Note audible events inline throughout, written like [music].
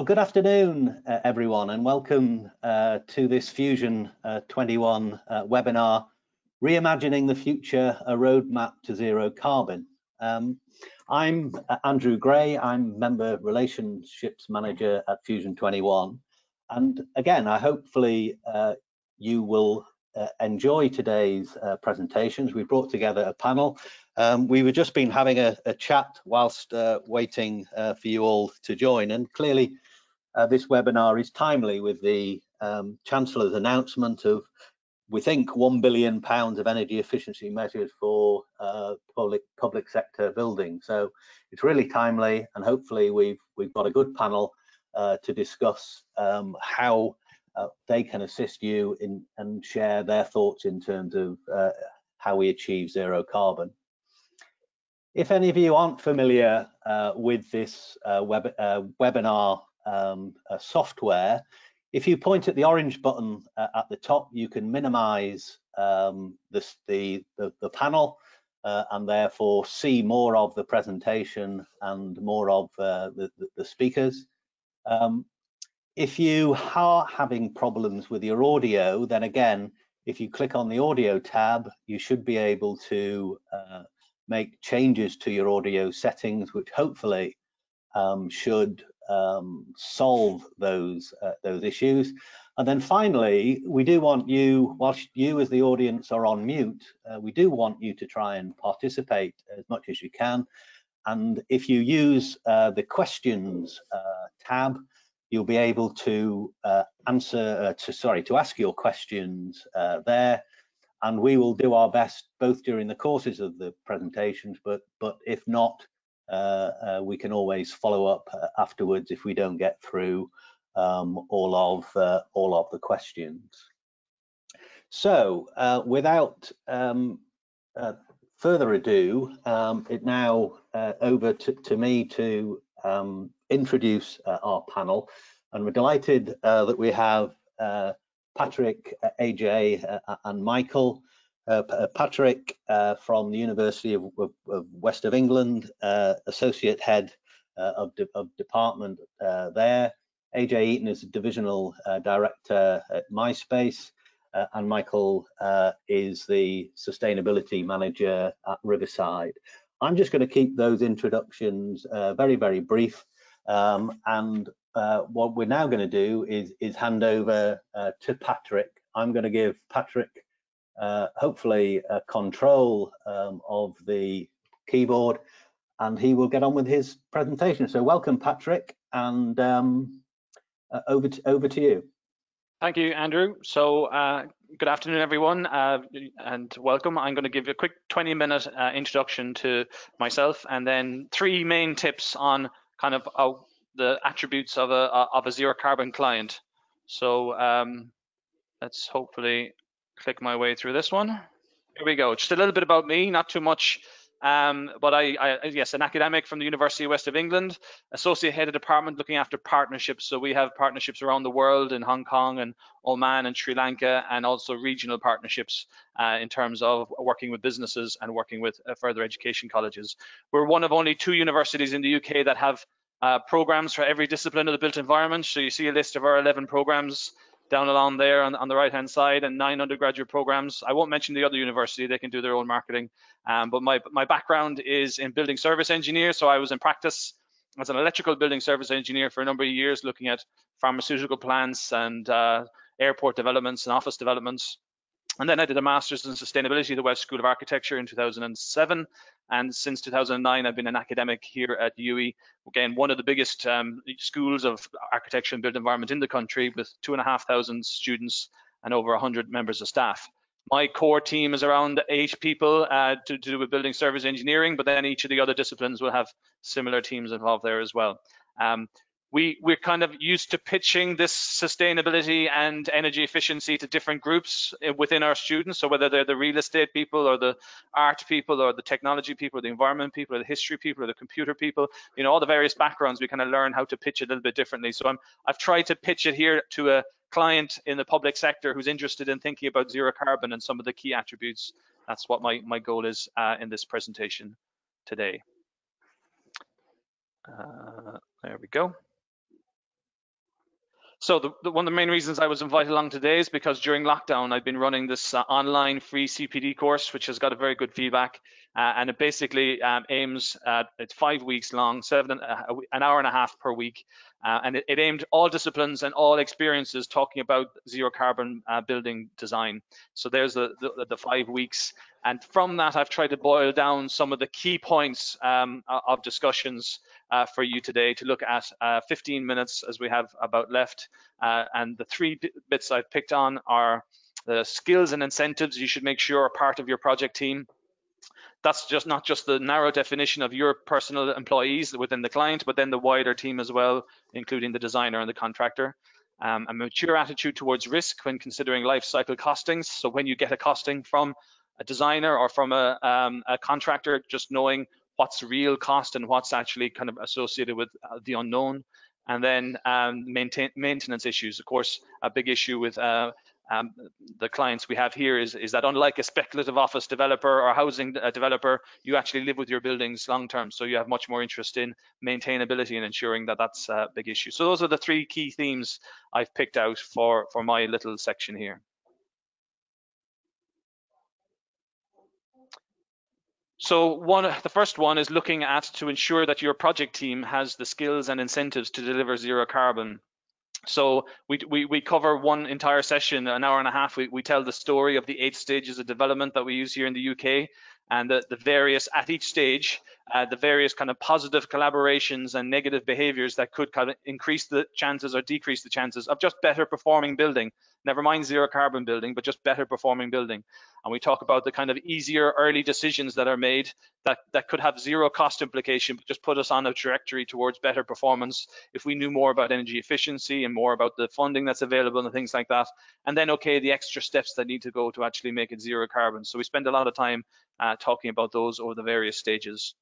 Well, good afternoon, uh, everyone, and welcome uh, to this Fusion uh, 21 uh, webinar, Reimagining the Future, a Roadmap to Zero Carbon. Um, I'm uh, Andrew Gray, I'm Member Relationships Manager at Fusion 21. And again, I hopefully uh, you will enjoy today's presentations. We brought together a panel um, we were just been having a, a chat whilst waiting for you all to join, and clearly uh, this webinar is timely with the um, Chancellor's announcement of, we think, one billion pounds of energy efficiency measures for uh, public public sector buildings. So it's really timely, and hopefully we've we've got a good panel uh, to discuss um, how uh, they can assist you in and share their thoughts in terms of uh, how we achieve zero carbon. If any of you aren't familiar with this web, webinar um, software, if you point at the orange button uh, at the top, you can minimize um, this, the, the, the, panel uh, and therefore see more of the presentation and more of uh, the, the, speakers. Um, if you are having problems with your audio, then again, if you click on the audio tab, you should be able to uh, make changes to your audio settings, which hopefully um, should um, solve those uh, those issues. And then finally, we do want you, whilst you as the audience are on mute, uh, we do want you to try and participate as much as you can. And if you use uh, the questions uh, tab, you'll be able to uh, answer, uh, to sorry, to ask your questions there. And we will do our best both during the courses of the presentations, but but if not, we can always follow up uh, afterwards if we don't get through um, all of all of the questions. So without um, further ado, um, it now over to, to, me to um, introduce our panel, and we're delighted that we have Patrick, AJ, and Michael uh, uh, Patrick uh, from the University of, of, of West of England, uh, Associate Head uh, of, de of, Department uh, there. AJ Eaton is Divisional Director at MI-Space, and Michael is the Sustainability Manager at Riverside. I'm just going to keep those introductions very, very brief. Um, and what we're now going to do is, is hand over to Patrick. I'm going to give Patrick uh, hopefully a control um, of the keyboard and he will get on with his presentation. So welcome, Patrick, and um, uh, over, to, over to you. Thank you, Andrew. So uh, good afternoon, everyone, uh, and welcome. I'm going to give you a quick 20 minute uh, introduction to myself and then three main tips on kind of the attributes of a, of a zero carbon client. So um, let's hopefully click my way through this one. Here we go. Just a little bit about me, not too much. Um, but I, I, yes, an academic from the University of West of England, associate head of department looking after partnerships. So we have partnerships around the world in Hong Kong and Oman and Sri Lanka, and also regional partnerships uh, in terms of working with businesses and working with uh, further education colleges. We're one of only two universities in the UK that have uh, programs for every discipline of the built environment. So you see a list of our 11 programs down along there on, on the right hand side and nine undergraduate programs. I won't mention the other university, they can do their own marketing. Um, but my, my background is in building service engineer. So I was in practice as an electrical building service engineer for a number of years, looking at pharmaceutical plants and uh, airport developments and office developments. And then I did a master's in sustainability at the Welsh School of Architecture in 2007. And since 2009, I've been an academic here at UWE. Again, one of the biggest um, schools of architecture and built environment in the country with two and a half thousand students and over 100 members of staff. My core team is around eight people uh, to, to do with building service engineering, but then each of the other disciplines will have similar teams involved there as well. Um, we we're kind of used to pitching this sustainability and energy efficiency to different groups eh, within our students. So whether they're the real estate people or the art people or the technology people or the environment people or the history people or the computer people you know all the various backgrounds we kind of learn how to pitch it a little bit differently. So i'm i've tried to pitch it here to a client in the public sector who's interested in thinking about zero carbon and some of the key attributes. That's what my my goal is uh, in this presentation today. Uh, there we go So the, the, one of the main reasons I was invited along today is because during lockdown, I've been running this uh, online free CPD course, which has got a very good feedback. Uh, and it basically um, aims at, it's five weeks long, seven, uh, an hour and a half per week. Uh, and it, it, aimed all disciplines and all experiences talking about zero carbon uh, building design. So there's the, the, the, five weeks. And from that, I've tried to boil down some of the key points um, of discussions uh, for you today to look at uh, 15 minutes as we have about left. Uh, and the three bits I've picked on are the skills and incentives you should make sure are part of your project team. That's just not just the narrow definition of your personal employees within the client, but then the wider team as well, including the designer and the contractor. Um, a mature attitude towards risk when considering life cycle costings. So when you get a costing from a designer or from a, um, a contractor, just knowing what's real cost and what's actually kind of associated with uh, the unknown. And then um, maintain, maintenance issues, of course, a big issue with uh, um, the clients we have here is, is that unlike a speculative office developer or housing uh, developer, you actually live with your buildings long term. So you have much more interest in maintainability and ensuring that that's a big issue. So those are the three key themes I've picked out for, for my little section here. So one, the first one is looking at to ensure that your project team has the skills and incentives to deliver zero carbon. So we, we, we cover one entire session, an hour and a half. We, we tell the story of the eight stages of development that we use here in the UK and the, the various, at each stage, uh, the various kind of positive collaborations and negative behaviors that could kind of increase the chances or decrease the chances of just better performing building. Never mind zero carbon building, but just better performing building. And we talk about the kind of easier early decisions that are made that, that could have zero cost implication, but just put us on a trajectory towards better performance if we knew more about energy efficiency and more about the funding that's available and things like that. And then, okay, the extra steps that need to go to actually make it zero carbon. So we spend a lot of time uh, talking about those over the various stages.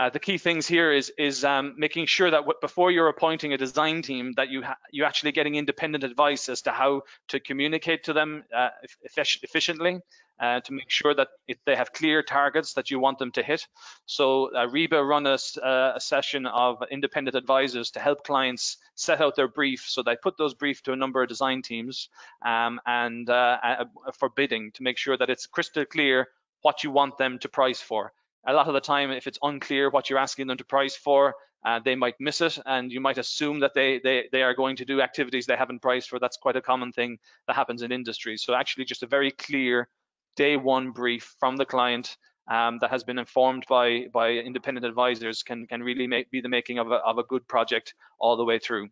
Uh, the key things here is is um, making sure that before you're appointing a design team that you you actually getting independent advice as to how to communicate to them uh, efficiently uh, to make sure that they have clear targets that you want them to hit. So uh, RIBA run a, uh, a, session of independent advisors to help clients set out their brief. So they put those brief to a number of design teams um, and uh, for bidding to make sure that it's crystal clear what you want them to price for a lot of the time, if it's unclear what you're asking them to price for, uh, they might miss it, and you might assume that they, they they are going to do activities they haven't priced for. That's quite a common thing that happens in industry. So actually, just a very clear day one brief from the client um, that has been informed by by independent advisors can can really make, be the making of a, of a good project all the way through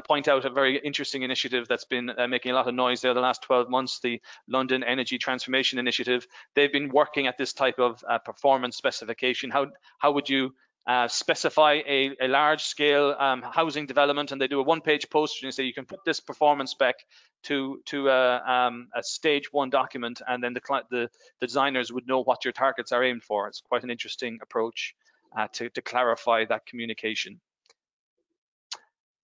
point out a very interesting initiative that's been uh, making a lot of noise there the last 12 months, the London Energy Transformation Initiative. They've been working at this type of uh, performance specification. How, how would you uh, specify a, a large scale um, housing development and they do a one page poster and say you can put this performance spec to to a, uh, um, a stage one document and then the, the, the designers would know what your targets are aimed for. It's quite an interesting approach uh, to, to clarify that communication.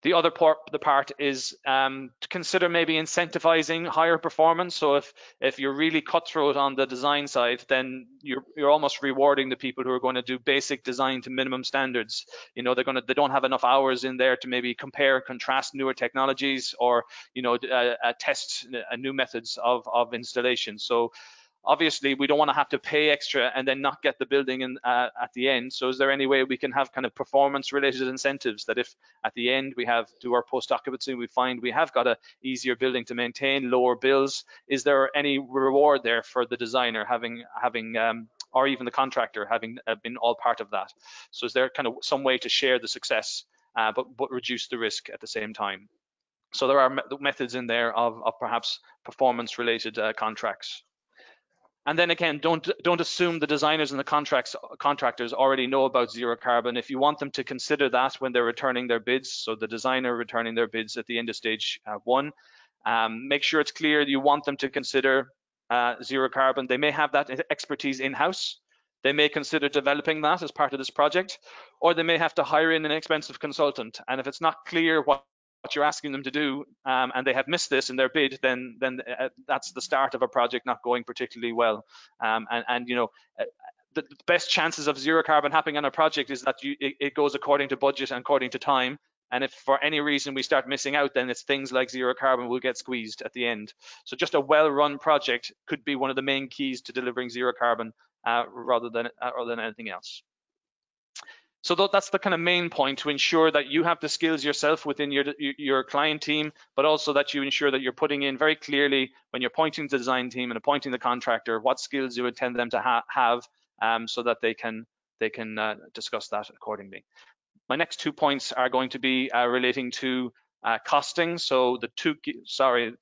The other part, the part is um, to consider maybe incentivizing higher performance. So if if you're really cutthroat on the design side, then you're you're almost rewarding the people who are going to do basic design to minimum standards. You know, they're going to they don't have enough hours in there to maybe compare contrast newer technologies or you know uh, uh, test uh, new methods of of installation. So obviously we don't want to have to pay extra and then not get the building in, uh, at the end. So is there any way we can have kind of performance related incentives that if at the end we have do our post occupancy, we find we have got a easier building to maintain, lower bills, is there any reward there for the designer having having um, or even the contractor having uh, been all part of that? So is there kind of some way to share the success uh, but, but reduce the risk at the same time? So there are methods in there of, of perhaps performance related uh, contracts. And then again, don't don't assume the designers and the contracts contractors already know about zero carbon. If you want them to consider that when they're returning their bids, so the designer returning their bids at the end of stage uh, one, um, make sure it's clear you want them to consider uh, zero carbon. They may have that expertise in-house. They may consider developing that as part of this project, or they may have to hire in an expensive consultant. And if it's not clear what you're asking them to do um, and they have missed this in their bid, then then uh, that's the start of a project not going particularly well. Um, and, and you know, uh, the best chances of zero carbon happening on a project is that you, it, it, goes according to budget and according to time. And if for any reason we start missing out, then it's things like zero carbon will get squeezed at the end. So just a well-run project could be one of the main keys to delivering zero carbon uh, rather than uh, rather than anything else. So that's the kind of main point to ensure that you have the skills yourself within your your client team, but also that you ensure that you're putting in very clearly when you're appointing the design team and appointing the contractor what skills you intend them to ha have, um, so that they can they can uh, discuss that accordingly. My next two points are going to be uh, relating to uh, costing. So the two, sorry,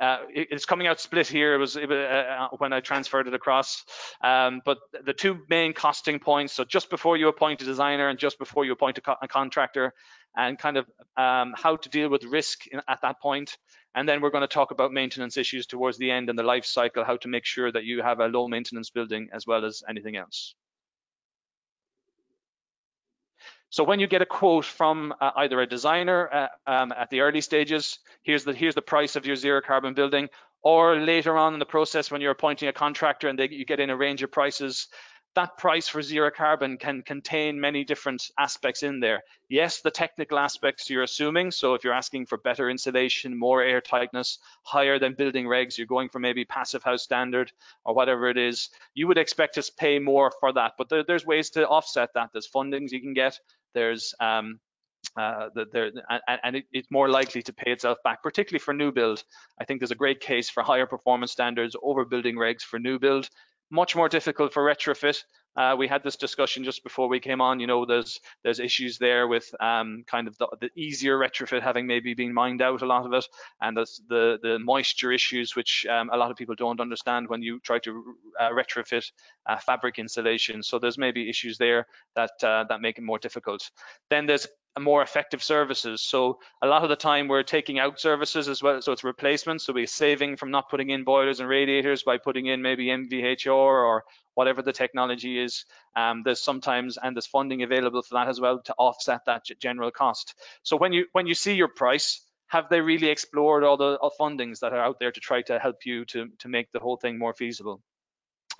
uh, it's coming out split here. It was uh, uh, when I transferred it across. Um, but the two main costing points, so just before you appoint a designer and just before you appoint a, co a contractor, and kind of um, how to deal with risk in, at that point. And then we're going to talk about maintenance issues towards the end and the life cycle, how to make sure that you have a low maintenance building as well as anything else. So when you get a quote from uh, either a designer uh, um, at the early stages, here's the here's the price of your zero carbon building, or later on in the process when you're appointing a contractor and they, you get in a range of prices, that price for zero carbon can contain many different aspects in there. Yes, the technical aspects you're assuming. So if you're asking for better insulation, more air tightness, higher than building regs, you're going for maybe passive house standard or whatever it is, you would expect to pay more for that. But there, there's ways to offset that. There's fundings you can get. There's um, uh, and, and it, it's more likely to pay itself back, particularly for new build. I think there's a great case for higher performance standards over building regs for new build much more difficult for retrofit. Uh, we had this discussion just before we came on. You know, there's there's issues there with um, kind of the, the, easier retrofit having maybe been mined out a lot of it, and there's the the moisture issues which um, a lot of people don't understand when you try to uh, retrofit uh, fabric insulation. So there's maybe issues there that uh, that make it more difficult. Then there's more effective services. So a lot of the time we're taking out services as well. So it's replacement. So we're saving from not putting in boilers and radiators by putting in maybe MVHR or whatever the technology is. Um, there's sometimes and there's funding available for that as well to offset that general cost. So when you when you see your price, have they really explored all the all fundings that are out there to try to help you to to make the whole thing more feasible?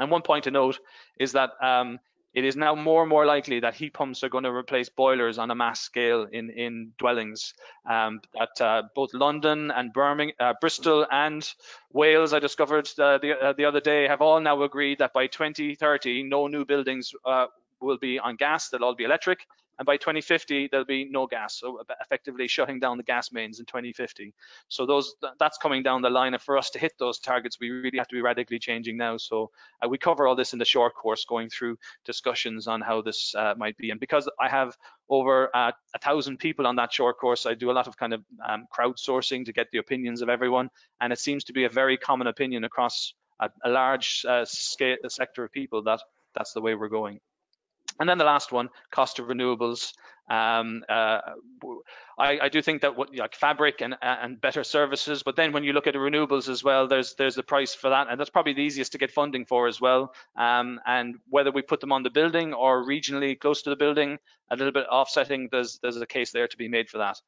And one point to note is that um, it is now more and more likely that heat pumps are going to replace boilers on a mass scale in, in dwellings. Um, uh, both London and Birmingham, uh, Bristol and Wales, I discovered uh, the, uh, the other day, have all now agreed that by 2030, no new buildings uh, will be on gas, they'll all be electric, and by 2050 there'll be no gas so effectively shutting down the gas mains in 2050 so those that's coming down the line and for us to hit those targets we really have to be radically changing now. So uh, we cover all this in the short course going through discussions on how this uh, might be. And because i have over uh, a thousand people on that short course i do a lot of kind of um, crowdsourcing to get the opinions of everyone and it seems to be a very common opinion across a, a large uh, scale, sector of people that that's the way we're going and then the last one, cost of renewables. Um, uh, I, I, do think that what, like fabric and, and better services, but then when you look at the renewables as well, there's there's a price for that, and that's probably the easiest to get funding for as well. Um, and whether we put them on the building or regionally close to the building, a little bit offsetting, there's there's a case there to be made for that.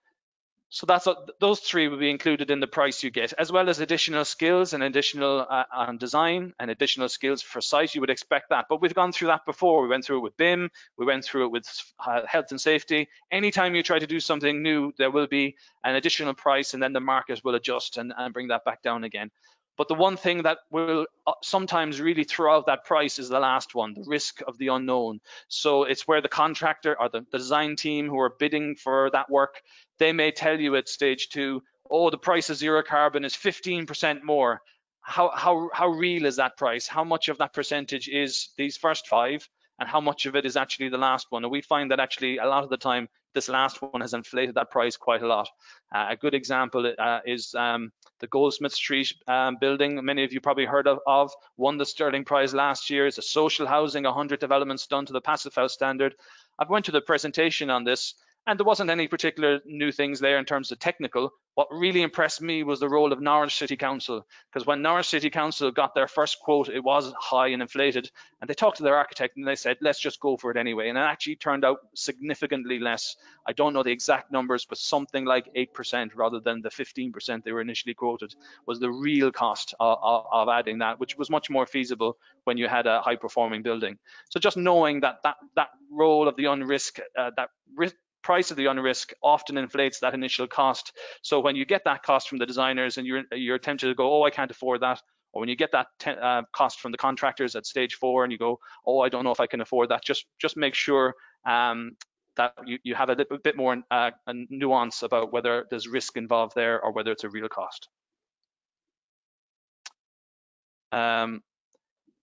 So that's those three will be included in the price you get, as well as additional skills and additional uh, on design and additional skills for site. You would expect that, but we've gone through that before. We went through it with BIM, we went through it with uh, health and safety. Anytime you try to do something new, there will be an additional price, and then the market will adjust and, and bring that back down again. But the one thing that will uh, sometimes really throw out that price is the last one, the risk of the unknown. So it's where the contractor or the design team who are bidding for that work, they may tell you at stage two, oh, the price of zero carbon is 15% more. How, how, how real is that price? How much of that percentage is these first five? and how much of it is actually the last one. And we find that actually a lot of the time, this last one has inflated that price quite a lot. Uh, a good example uh, is um, the Goldsmith Street um, building. Many of you probably heard of, of, won the Stirling Prize last year. It's a social housing, 100 developments done to the Passive House standard. I went to the presentation on this and there wasn't any particular new things there in terms of technical. What really impressed me was the role of Norwich City Council, because when Norwich City Council got their first quote, it was high and inflated, and they talked to their architect and they said, let's just go for it anyway. And it actually turned out significantly less. I don't know the exact numbers, but something like 8% rather than the 15% they were initially quoted was the real cost of, of, of adding that, which was much more feasible when you had a high performing building. So just knowing that that, that role of the unrisk, uh, that risk, price of the unrisk often inflates that initial cost. So when you get that cost from the designers and you're, you're tempted to go, oh, I can't afford that, or when you get that uh, cost from the contractors at stage four and you go, oh, I don't know if I can afford that, just just make sure um, that you, you have a little bit more uh, a nuance about whether there's risk involved there or whether it's a real cost. Um,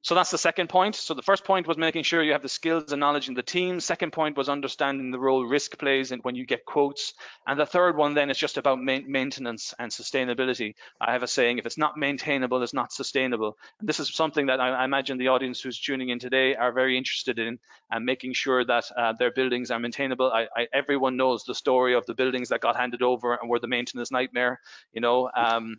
so that's the second point. So the first point was making sure you have the skills and knowledge in the team. Second point was understanding the role risk plays and when you get quotes. And the third one then is just about ma maintenance and sustainability. I have a saying, if it's not maintainable, it's not sustainable. And this is something that I, I imagine the audience who's tuning in today are very interested in and making sure that uh, their buildings are maintainable. I, I, everyone knows the story of the buildings that got handed over and were the maintenance nightmare. You know, um,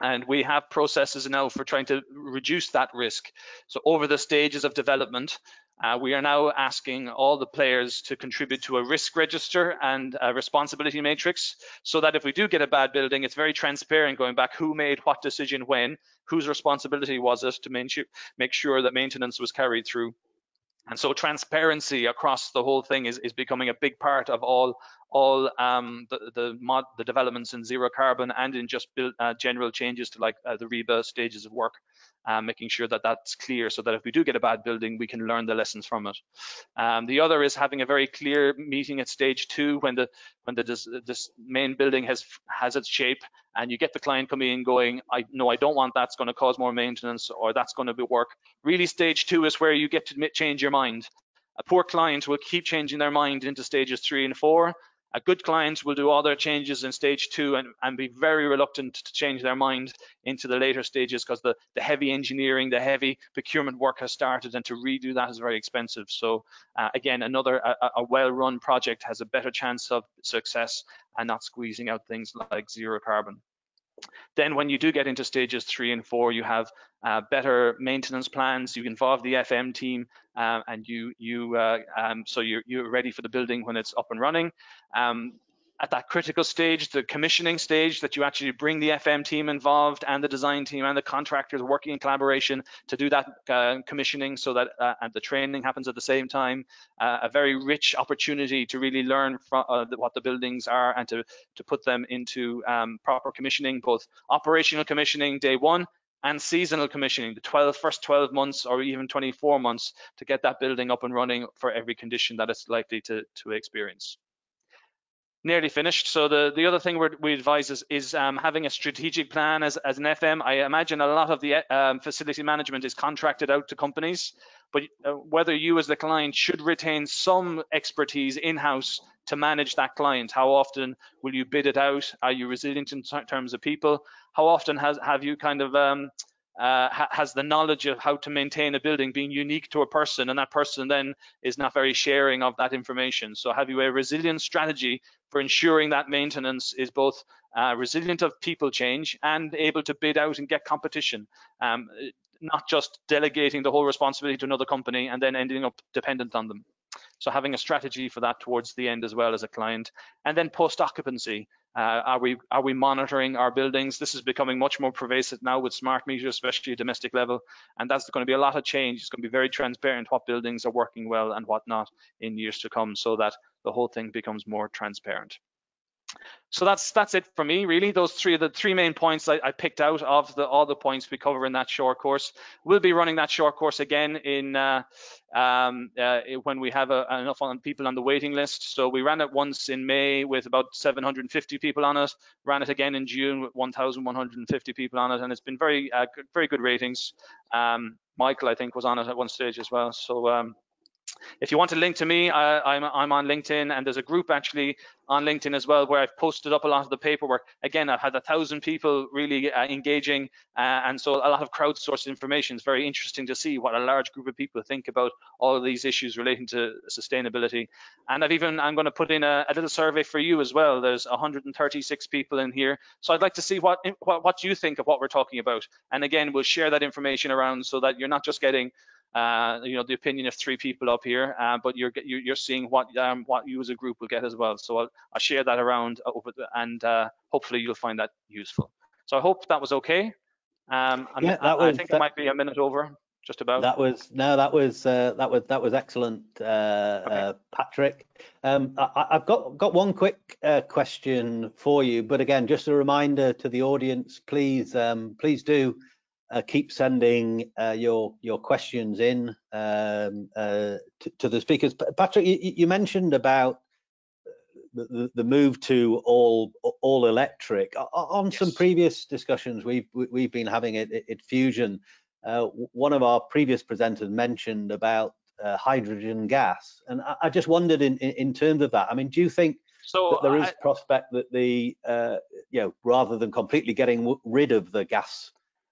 and we have processes now for trying to reduce that risk. So over the stages of development, uh, we are now asking all the players to contribute to a risk register and a responsibility matrix so that if we do get a bad building, it's very transparent going back who made what decision when, whose responsibility was it to make sure that maintenance was carried through. And so transparency across the whole thing is, is becoming a big part of all all um, the the, mod, the developments in zero carbon and in just build, uh, general changes to like uh, the RIBA stages of work um, making sure that that's clear so that if we do get a bad building, we can learn the lessons from it. Um, the other is having a very clear meeting at stage two when the when the this, this main building has has its shape and you get the client coming in going, I no, I don't want that's going to cause more maintenance or that's going to be work. Really, stage two is where you get to change your mind. A poor client will keep changing their mind into stages three and four a good client will do all their changes in stage two and, and be very reluctant to change their mind into the later stages because the, the heavy engineering, the heavy procurement work has started and to redo that is very expensive. So uh, again, another a, a well-run project has a better chance of success and not squeezing out things like zero carbon. Then when you do get into stages three and four, you have uh, better maintenance plans. You involve the FM team, uh, and you you uh, um, so you're you're ready for the building when it's up and running. Um, at that critical stage, the commissioning stage, that you actually bring the FM team involved and the design team and the contractors working in collaboration to do that uh, commissioning so that uh, and the training happens at the same time. Uh, a very rich opportunity to really learn from, uh, what the buildings are and to, to put them into um, proper commissioning, both operational commissioning day one and seasonal commissioning, the 12, first 12 months or even 24 months to get that building up and running for every condition that it's likely to, to experience nearly finished. So the, the other thing we advise is, is um, having a strategic plan as, as an FM. I imagine a lot of the um, facility management is contracted out to companies, but uh, whether you as the client should retain some expertise in-house to manage that client. How often will you bid it out? Are you resilient in terms of people? How often has have you kind of um, uh, ha has the knowledge of how to maintain a building being unique to a person and that person then is not very sharing of that information. So have you a resilient strategy for ensuring that maintenance is both uh, resilient of people change and able to bid out and get competition, um, not just delegating the whole responsibility to another company and then ending up dependent on them. So having a strategy for that towards the end as well as a client. And then post occupancy. Uh, are we are we monitoring our buildings? This is becoming much more pervasive now with smart meters, especially at domestic level, and that's going to be a lot of change. It's going to be very transparent what buildings are working well and what not in years to come, so that the whole thing becomes more transparent. So that's that's it for me really. Those three are the three main points I, I, picked out of the all the points we cover in that short course. We'll be running that short course again in uh, um, uh, when we have a, enough on people on the waiting list. So we ran it once in May with about 750 people on it ran it again in June with 1150 people on it and it's been very uh, very good ratings. Um, Michael I think was on it at one stage as well. So um, if you want to link to me, I, am on LinkedIn and there's a group actually on LinkedIn as well where I've posted up a lot of the paperwork. Again, I've had a thousand people really uh, engaging uh, and so a lot of crowdsourced information. It's very interesting to see what a large group of people think about all of these issues relating to sustainability. And I've even, I'm going to put in a, a little survey for you as well. There's 136 people in here. So I'd like to see what, what, what you think of what we're talking about. And again, we'll share that information around so that you're not just getting uh, you know, the opinion of three people up here, uh, but you're you're seeing what um, what you as a group will get as well. So I'll, I'll share that around over the, and uh, hopefully you'll find that useful. So I hope that was okay. Um, yeah, that was, I think that, it might be a minute over. just about? That was no, that was uh, that was that was excellent, uh, okay. uh, Patrick. Um, I, have got got one quick uh, question for you, but again, just a reminder to the audience, please please please do uh, keep sending uh, your your questions in um, uh, to, to, the speakers. Patrick, you, you mentioned about the, the, move to all all electric. On yes. some previous discussions we've we've been having at, at Fusion, uh, one of our previous presenters mentioned about uh, hydrogen gas, and I, I just wondered in, in, in terms of that. I mean, do you think so there is I, prospect that the uh, you know rather than completely getting rid of the gas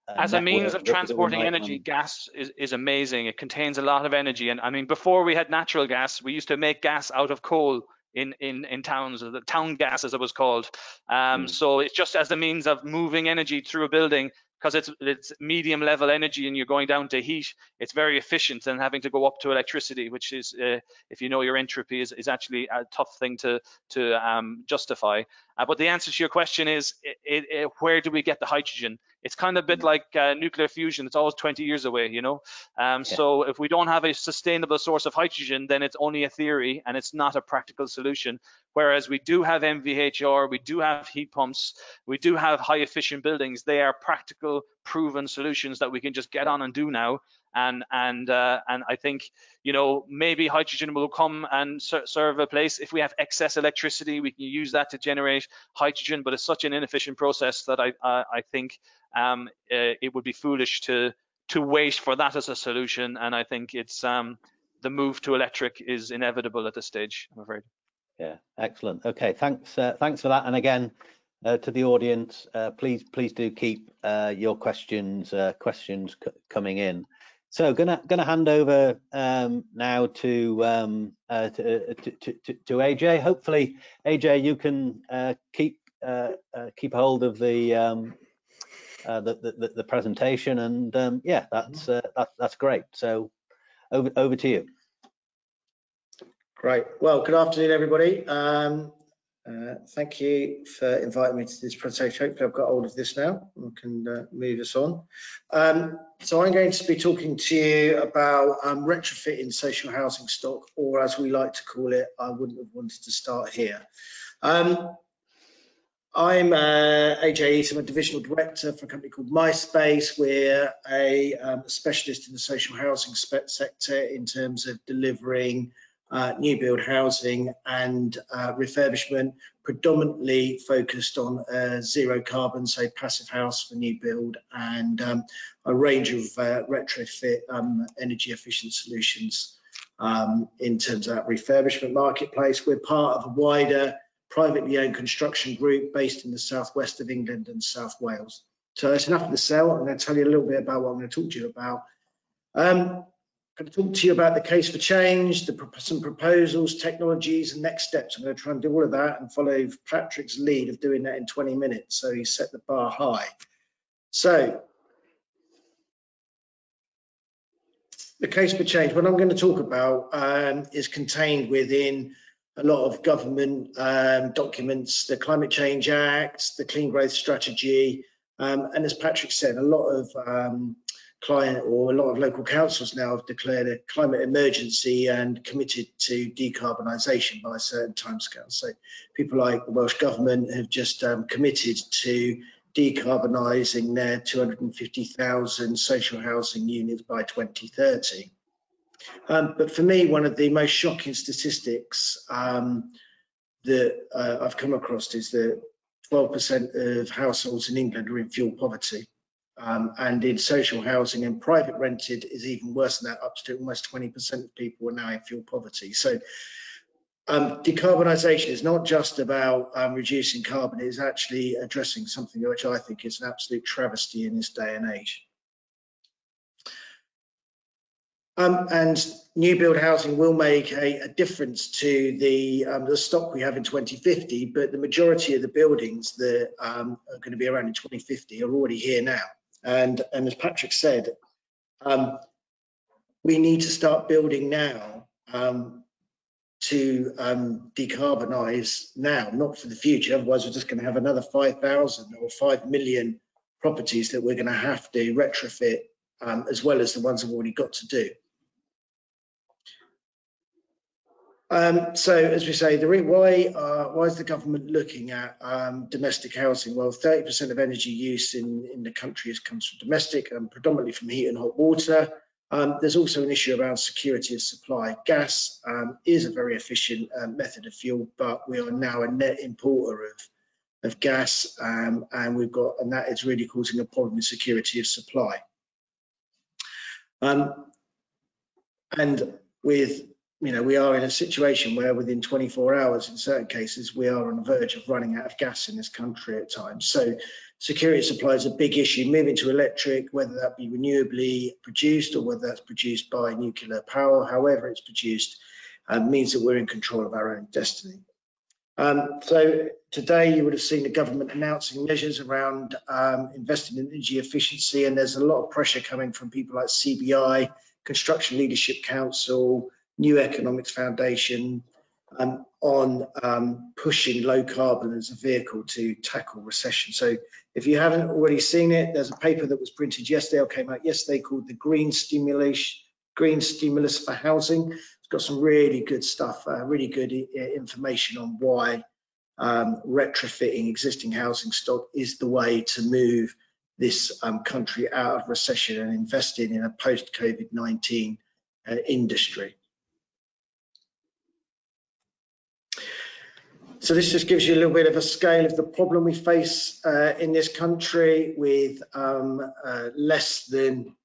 uh, as a means of transporting energy, gas is, is amazing. It contains a lot of energy. And I mean, before we had natural gas, we used to make gas out of coal in, in, in towns, the town gas as it was called. Um, mm. So it's just as a means of moving energy through a building because it's it's medium level energy and you're going down to heat it's very efficient than having to go up to electricity which is uh, if you know your entropy is, is actually a tough thing to to um, justify uh, but the answer to your question is it, it, where do we get the hydrogen it's kind of a bit mm. like uh, nuclear fusion it's always 20 years away you know um, yeah. so if we don't have a sustainable source of hydrogen then it's only a theory and it's not a practical solution whereas we do have MVHR we do have heat pumps we do have high efficient buildings they are practical proven solutions that we can just get on and do now. And and uh, and I think you know maybe hydrogen will come and ser serve a place. If we have excess electricity, we can use that to generate hydrogen. But it's such an inefficient process that I uh, I think um, uh, it would be foolish to to wait for that as a solution. And I think it's um, the move to electric is inevitable at this stage. I'm afraid. Yeah, excellent. Okay, thanks. Uh, thanks for that. And again, uh, to the audience, uh, please please do keep uh, your questions uh, questions coming in. So gonna gonna hand over um, now to, um, uh, to, to, to, to AJ. Hopefully, AJ, you can uh, keep keep hold of the, um, the, the, the presentation, and um, yeah, that's that, that's great. So over over to you. Great. Well, good afternoon, everybody. Uh, thank you for inviting me to this presentation. Hopefully I've got hold of this now and can uh, move us on. Um, so I'm going to be talking to you about um, retrofitting social housing stock, or as we like to call it, I wouldn't have wanted to start here. Um, I'm uh, AJ Eaton, I'm a divisional director for a company called MI-Space. We're a um, specialist in the social housing sector in terms of delivering uh, new build housing and uh, refurbishment, predominantly focused on uh, zero carbon, so passive house for new build, and um, a range of uh, retrofit um, energy efficient solutions um, in terms of that refurbishment marketplace. We're part of a wider privately owned construction group based in the southwest of England and South Wales. So that's enough of the sell. I'm going to tell you a little bit about what I'm going to talk to you about. Um, going to talk to you about the case for change, the, some proposals, technologies, and next steps. I'm going to try and do all of that and follow Patrick's lead of doing that in 20 minutes. So he set the bar high. So the case for change, what I'm going to talk about um, is contained within a lot of government um, documents, the Climate Change Act, the Clean Growth Strategy, um, and as Patrick said, a lot of um, client or a lot of local councils now have declared a climate emergency and committed to decarbonisation by a certain timescale. So people like the Welsh Government have just um, committed to decarbonising their 250,000 social housing units by 2030. Um, but for me, one of the most shocking statistics um, that uh, I've come across is that 12% of households in England are in fuel poverty. Um, and in social housing and private rented is even worse than that, up to almost 20% of people are now in fuel poverty. So um, decarbonisation is not just about um, reducing carbon, it is actually addressing something which I think is an absolute travesty in this day and age. Um, and new build housing will make a, a difference to the, um, the stock we have in 2050, but the majority of the buildings that um, are going to be around in 2050 are already here now. And, and as Patrick said, um, we need to start building now um, to um, decarbonise now, not for the future. Otherwise, we're just going to have another 5,000 or 5 million properties that we're going to have to retrofit um, as well as the ones we've already got to do. Um, so as we say, the why uh, why is the government looking at um, domestic housing? Well, 30% of energy use in, in the country is, comes from domestic and predominantly from heat and hot water. Um, there's also an issue around security of supply. Gas um, is a very efficient uh, method of fuel, but we are now a net importer of, of gas, um, and we've got, and that is really causing a problem with security of supply. Um, and with you know, we are in a situation where within 24 hours, in certain cases, we are on the verge of running out of gas in this country at times. So security supply is a big issue. Moving to electric, whether that be renewably produced or whether that's produced by nuclear power, however it's produced, um, means that we're in control of our own destiny. Um, so today you would have seen the government announcing measures around um, investing in energy efficiency, and there's a lot of pressure coming from people like CBI, Construction Leadership Council, New Economics Foundation um, on um, pushing low carbon as a vehicle to tackle recession. So if you haven't already seen it, there's a paper that was printed yesterday or came out yesterday called the Green Stimulation Green Stimulus for Housing. It's got some really good stuff, uh, really good information on why um, retrofitting existing housing stock is the way to move this um, country out of recession and investing in a post-COVID-19 uh, industry. So this just gives you a little bit of a scale of the problem we face uh, in this country with um, uh, less than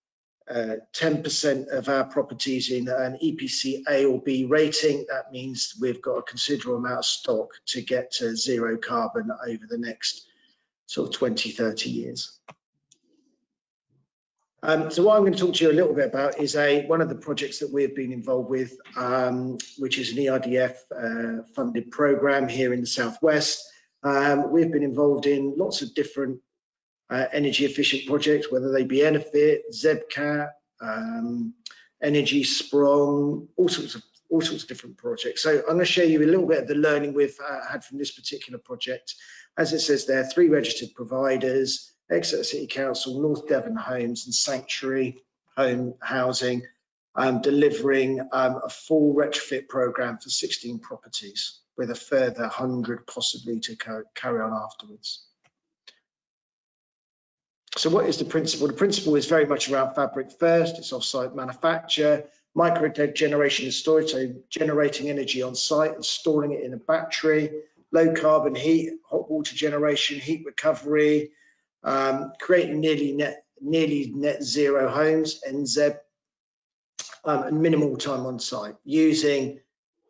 10% uh, of our properties in an EPC A or B rating. That means we've got a considerable amount of stock to get to zero carbon over the next sort of 20, 30 years. Um, so what I'm going to talk to you a little bit about is a one of the projects that we've been involved with, um, which is an ERDF uh, funded program here in the Southwest. Um, we've been involved in lots of different uh, energy efficient projects, whether they be EnerPHit, ZebCat, um, Energiesprong, all sorts of all sorts of different projects. So I'm going to show you a little bit of the learning we've uh, had from this particular project. As it says there, three registered providers, Exeter City Council, North Devon Homes and Sanctuary Home Housing, um, delivering um, a full retrofit program for 16 properties with a further 100 possibly to carry on afterwards. So what is the principle? The principle is very much around fabric first, it's off-site manufacture, micro generation and storage, so generating energy on site and storing it in a battery, low carbon heat, hot water generation, heat recovery, um, creating nearly net nearly net zero homes, NZEB, um, and minimal time on site, using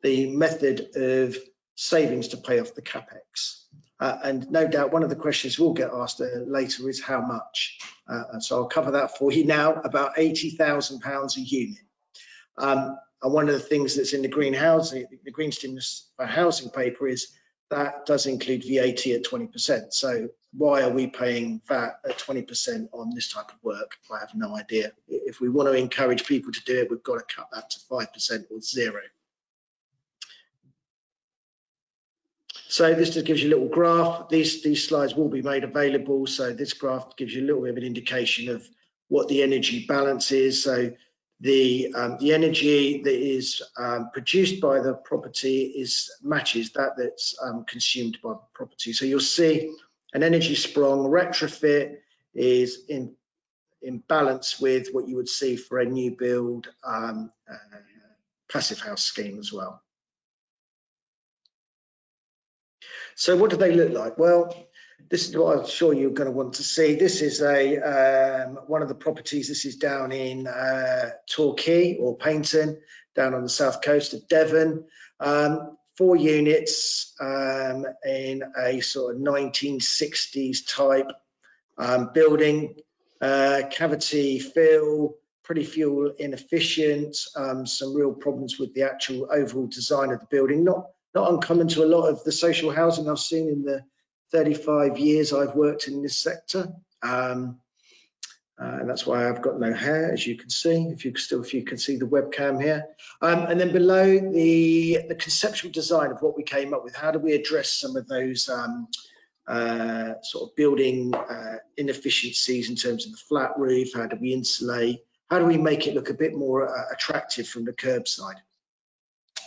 the method of savings to pay off the capex. Uh, and no doubt one of the questions we'll get asked uh, later is how much. Uh, and so I'll cover that for you now, about £80,000 a unit. Um, and one of the things that's in the green housing, the green stimulus for housing paper is that does include VAT at 20%. So why are we paying VAT at 20% on this type of work? I have no idea. If we want to encourage people to do it, we've got to cut that to 5% or zero. So this just gives you a little graph. These, these slides will be made available. So this graph gives you a little bit of an indication of what the energy balance is. So the um, the energy that is um, produced by the property is matches that that's um, consumed by the property. So you'll see an Energiesprong retrofit is in in balance with what you would see for a new build um, uh, passive house scheme as well. So what do they look like? Well, this is what I'm sure you're going to want to see. This is a um, one of the properties. This is down in uh, Torquay or Paignton, down on the south coast of Devon. Um, four units um, in a sort of 1960s type um, building, uh, cavity fill, pretty fuel inefficient, um, some real problems with the actual overall design of the building. Not not uncommon to a lot of the social housing I've seen in the 35 years I've worked in this sector. Um, uh, and that's why I've got no hair, as you can see, if you still if you can see the webcam here. Um, and then below the, the conceptual design of what we came up with, how do we address some of those um, uh, sort of building uh, inefficiencies in terms of the flat roof, how do we insulate, how do we make it look a bit more uh, attractive from the curbside.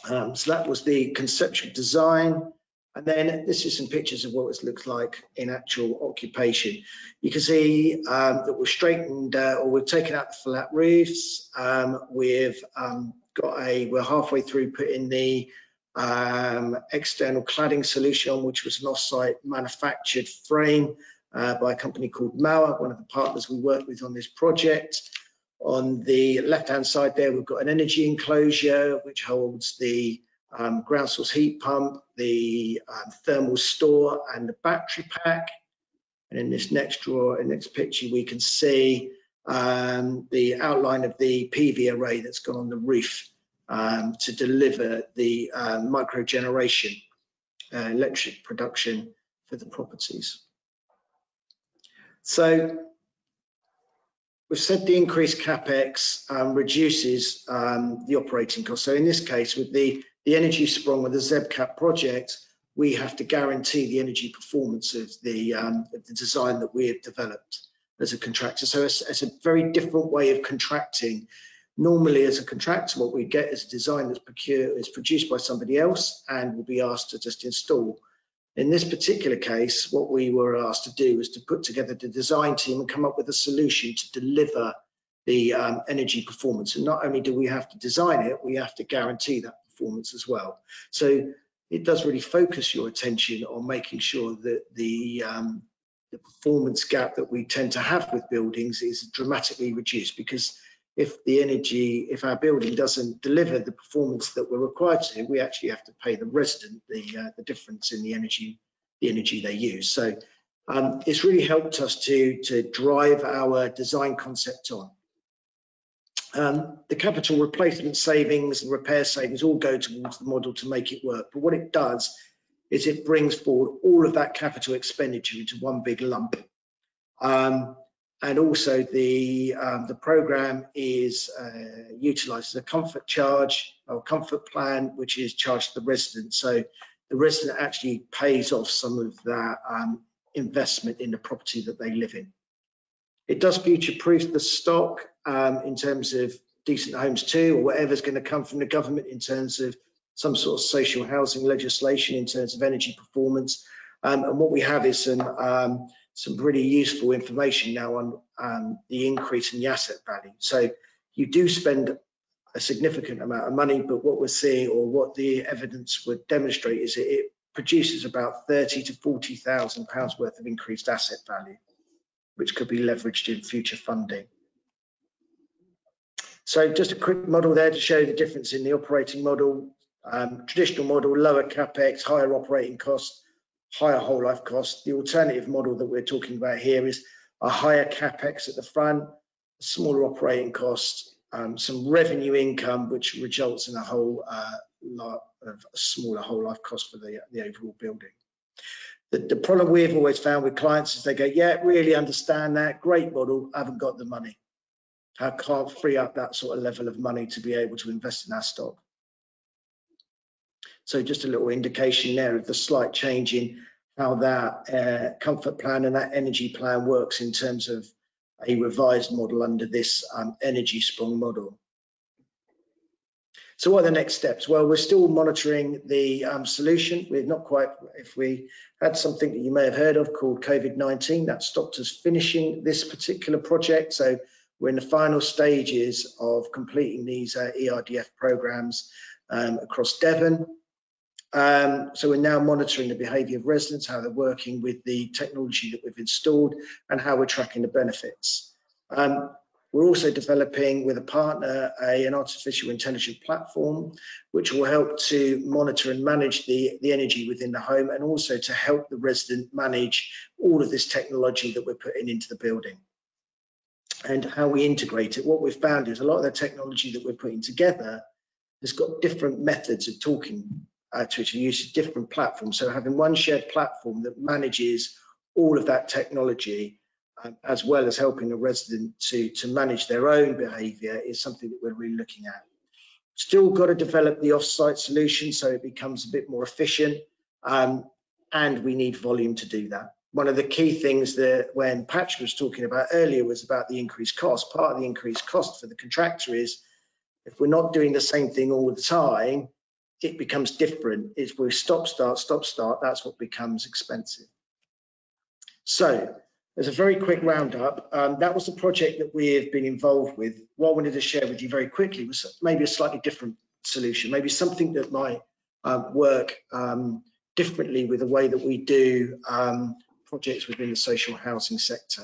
Um, so that was the conceptual design. And then this is some pictures of what it looks like in actual occupation. You can see um, that we've straightened uh, or we've taken out the flat roofs. Um, we've um, got a, we're halfway through putting the um, external cladding solution on, which was an off-site manufactured frame uh, by a company called Mauer, one of the partners we work with on this project. On the left-hand side there, we've got an energy enclosure, which holds the um, ground source heat pump, the um, thermal store, and the battery pack. And in this next drawer, in next picture, we can see um, the outline of the PV array that's gone on the roof um, to deliver the uh, micro generation uh, electric production for the properties. So we've said the increased capex um, reduces um, the operating cost. So in this case, with the, the Energiesprong with the ZEBCAT project, we have to guarantee the energy performance of the, um, of the design that we have developed as a contractor. So it's, it's, a very different way of contracting. Normally, as a contractor, what we get is a design that's procured, is produced by somebody else and will be asked to just install. In this particular case, what we were asked to do was to put together the design team and come up with a solution to deliver the um, energy performance. And not only do we have to design it, we have to guarantee that performance as well. So it does really focus your attention on making sure that the um, the performance gap that we tend to have with buildings is dramatically reduced because if the energy, if our building doesn't deliver the performance that we're required to, we actually have to pay the resident the uh, the difference in the energy the energy they use. So um, it's really helped us to to drive our design concept on. Um, the capital replacement savings and repair savings all go towards the model to make it work. But what it does is it brings forward all of that capital expenditure into one big lump. Um, and also the um, the program is uh, utilizes a comfort charge or comfort plan, which is charged to the resident. So the resident actually pays off some of that um, investment in the property that they live in. It does future-proof the stock um, in terms of decent homes too, or whatever's going to come from the government in terms of some sort of social housing legislation in terms of energy performance. Um, and what we have is some um, some pretty useful information now on um, the increase in the asset value. So you do spend a significant amount of money, but what we're seeing or what the evidence would demonstrate is it produces about 30 to 40,000 pounds worth of increased asset value, which could be leveraged in future funding. So just a quick model there to show the difference in the operating model. Um, traditional model, lower capex, higher operating costs, higher whole life costs. The alternative model that we're talking about here is a higher capex at the front, smaller operating costs, um, some revenue income, which results in a whole uh, lot of smaller whole life cost for the, the overall building. The, the problem we've always found with clients is they go, yeah, really understand that, great model, haven't got the money. I can't free up that sort of level of money to be able to invest in our stock. So just a little indication there of the slight change in how that uh, comfort plan and that energy plan works in terms of a revised model under this um, Energiesprong model. So what are the next steps? Well, we're still monitoring the um, solution. We're not quite, if we had something that you may have heard of called COVID-19, that stopped us finishing this particular project. So we're in the final stages of completing these uh, ERDF programs um, across Devon. Um, so we're now monitoring the behaviour of residents, how they're working with the technology that we've installed and how we're tracking the benefits. Um, we're also developing with a partner a, an artificial intelligence platform, which will help to monitor and manage the, the energy within the home and also to help the resident manage all of this technology that we're putting into the building and how we integrate it. What we've found is a lot of the technology that we're putting together has got different methods of talking uh, Twitter uses different platforms. So having one shared platform that manages all of that technology, um, as well as helping the resident to, to manage their own behavior is something that we're really looking at. Still got to develop the off-site solution so it becomes a bit more efficient. Um, and we need volume to do that. One of the key things that when Patrick was talking about earlier was about the increased cost. Part of the increased cost for the contractor is if we're not doing the same thing all the time, it becomes different. If we stop, start, stop, start, that's what becomes expensive. So as a very quick roundup, um, that was the project that we have been involved with. What I wanted to share with you very quickly was maybe a slightly different solution, maybe something that might um, work um, differently with the way that we do um, projects within the social housing sector.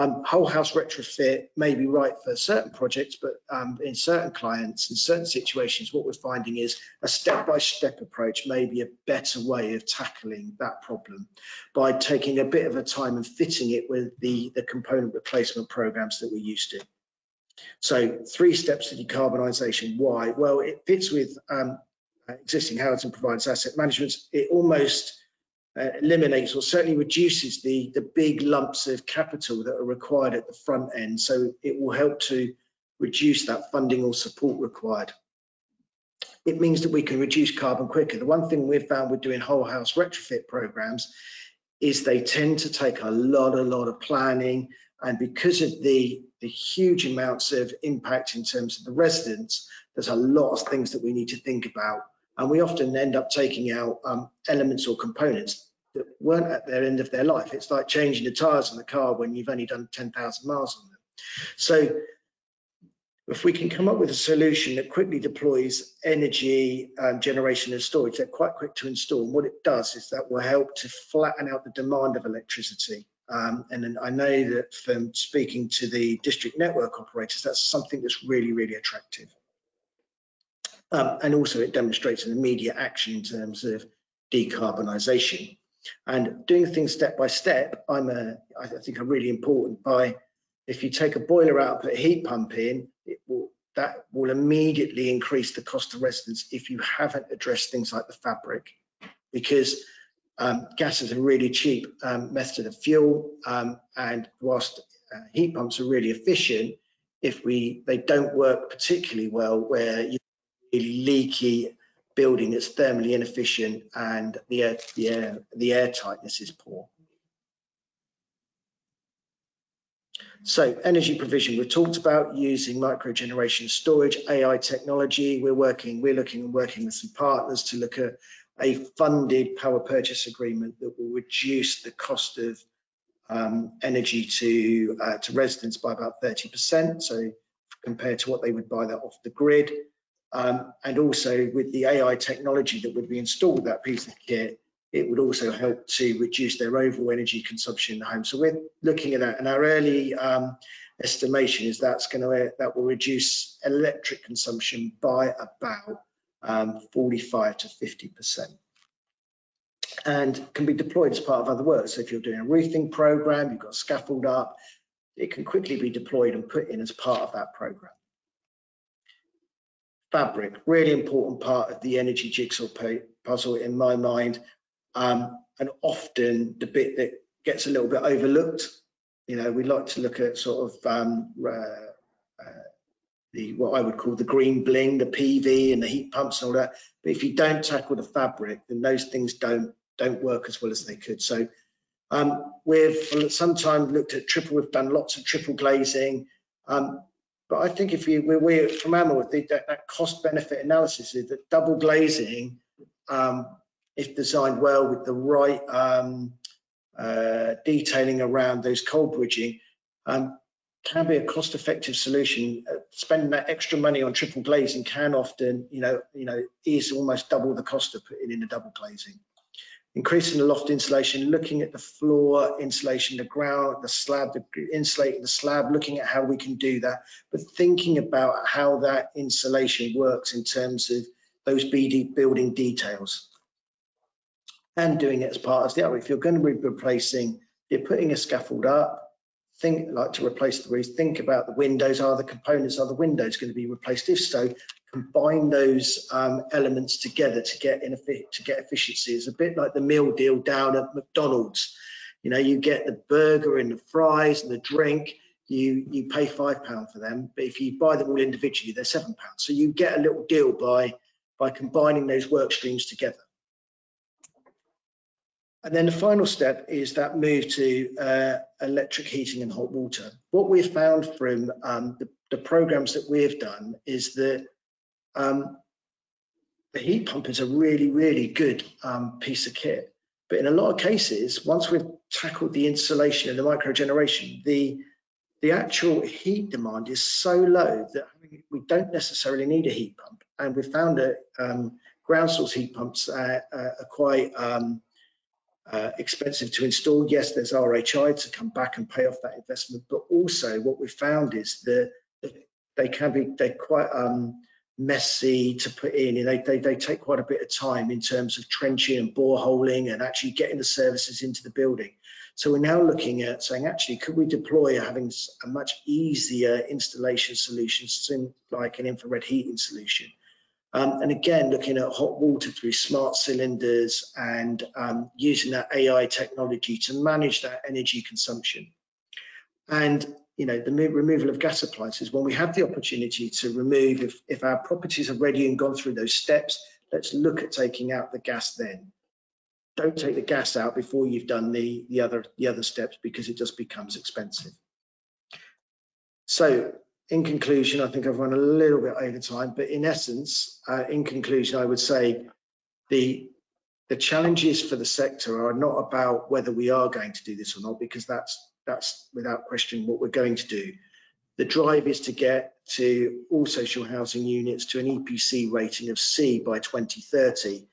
Um, whole house retrofit may be right for certain projects, but um, in certain clients, in certain situations, what we're finding is a step-by-step -step approach may be a better way of tackling that problem by taking a bit of a time and fitting it with the, the component replacement programs that we're used to. So three steps to decarbonisation. Why? Well, it fits with um, existing housing provides asset management. It almost uh, eliminates or certainly reduces the, the big lumps of capital that are required at the front end. So it will help to reduce that funding or support required. It means that we can reduce carbon quicker. The one thing we've found with doing whole house retrofit programs is they tend to take a lot, a lot of planning. And because of the, the huge amounts of impact in terms of the residents, there's a lot of things that we need to think about and we often end up taking out um, elements or components that weren't at their end of their life. It's like changing the tires on the car when you've only done 10,000 miles on them. So if we can come up with a solution that quickly deploys energy um, generation and storage, they're quite quick to install. And what it does is that will help to flatten out the demand of electricity. Um, and I know that from speaking to the district network operators, that's something that's really, really attractive. Um, and also it demonstrates an immediate action in terms of decarbonisation. And doing things step by step, I'm a, I think are really important by, if you take a boiler out, put a heat pump in, will, that will immediately increase the cost to residents if you haven't addressed things like the fabric, because um, gas is a really cheap um, method of fuel, um, and whilst uh, heat pumps are really efficient, if we they don't work particularly well where you leaky building that's thermally inefficient and the air, the air, the air tightness is poor. So energy provision, we've talked about using micro generation storage, AI technology. We're working, we're looking and working with some partners to look at a funded power purchase agreement that will reduce the cost of um, energy to uh, to residents by about 30%. So compared to what they would buy that off the grid. Um, and also with the AI technology that would be installed that piece of kit, it would also help to reduce their overall energy consumption in the home. So we're looking at that, and our early um, estimation is that's going to that will reduce electric consumption by about um, 45 to 50 percent, and can be deployed as part of other work. So if you're doing a roofing program, you've got scaffold up, it can quickly be deployed and put in as part of that program fabric, really important part of the energy jigsaw puzzle in my mind. Um, and often the bit that gets a little bit overlooked. You know, we like to look at sort of um, uh, uh, the what I would call the green bling, the PV and the heat pumps and all that. But if you don't tackle the fabric, then those things don't don't work as well as they could. So um, we've sometimes looked at triple. We've done lots of triple glazing. Um, but I think if you, we, we from Amwell, that, that cost benefit analysis is that double glazing, um, if designed well with the right um, uh, detailing around those cold bridging, um, can be a cost-effective solution. Uh, spending that extra money on triple glazing can often, you know, you know, is almost double the cost of putting in a double glazing increasing the loft insulation, looking at the floor insulation, the ground, the slab, the insulating the slab, looking at how we can do that, but thinking about how that insulation works in terms of those BD building details and doing it as part of the other. If you're going to be replacing, you're putting a scaffold up, think like to replace the roof, think about the windows, are the components, are the windows going to be replaced? If so, combine those um, elements together to get in to get efficiency. It's a bit like the meal deal down at McDonald's. You know, you get the burger and the fries and the drink. You you pay five pound for them, but if you buy them all individually, they're seven pounds. So you get a little deal by by combining those work streams together. And then the final step is that move to uh, electric heating and hot water. What we've found from um, the, the, programs that we've done is that um, the heat pump is a really, really good um, piece of kit. But in a lot of cases, once we've tackled the insulation and the microgeneration, the the actual heat demand is so low that we don't necessarily need a heat pump. And we've found that um, ground source heat pumps are, are quite um, uh, expensive to install. Yes, there's RHI to come back and pay off that investment, but also what we found is that they can be they're quite um, messy to put in. They, they, they take quite a bit of time in terms of trenching and boreholing and actually getting the services into the building. So we're now looking at saying, actually, could we deploy having a much easier installation solution, like an infrared heating solution? Um, and again, looking at hot water through smart cylinders and um, using that AI technology to manage that energy consumption. And you know, the removal of gas appliances, when we have the opportunity to remove, if, if our properties are ready and gone through those steps, let's look at taking out the gas then. Don't take the gas out before you've done the, the, other, the other steps because it just becomes expensive. So in conclusion, I think I've run a little bit over time, but in essence, uh, in conclusion, I would say the the challenges for the sector are not about whether we are going to do this or not, because that's that's without question what we're going to do. The drive is to get to all social housing units to an EPC rating of C by 2030.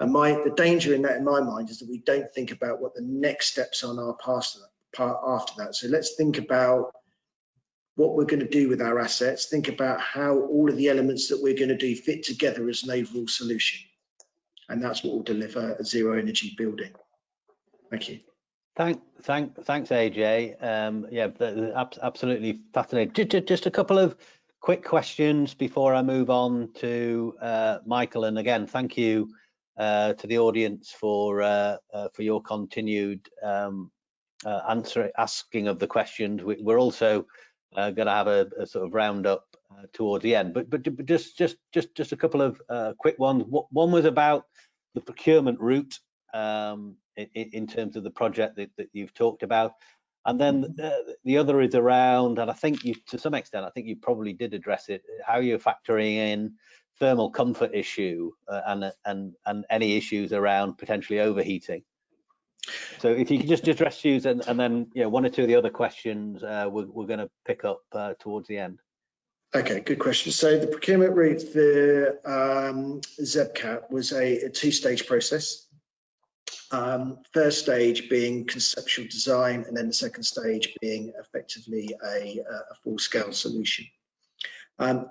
And my the danger in that, in my mind, is that we don't think about what the next steps on our path after that. So let's think about what we're going to do with our assets, think about how all of the elements that we're going to do fit together as an overall solution. And that's what will deliver a zero energy building. Thank you. Thank, thank, thanks, AJ. Um, yeah, absolutely fascinating. Just, a couple of quick questions before I move on to uh, Michael. And again, thank you uh, to the audience for uh, uh for your continued um, uh, answer, asking of the questions. We, are also uh, going to have a, a, sort of roundup uh, towards the end. But but just just just just a couple of uh, quick ones. One was about the procurement route um, in, in, terms of the project that, that you've talked about. And then mm-hmm. uh, the other is around, and I think you, to some extent, I think you probably did address it, how you're factoring in thermal comfort issue uh, and and and any issues around potentially overheating. So if you could just address these and, and then you know, one or two of the other questions uh, we're, we're going to pick up uh, towards the end. Okay, good question. So the procurement route for um, ZEBCAT was a, a two-stage process. Um, first stage being conceptual design, and then the second stage being effectively a, a full-scale solution. Um,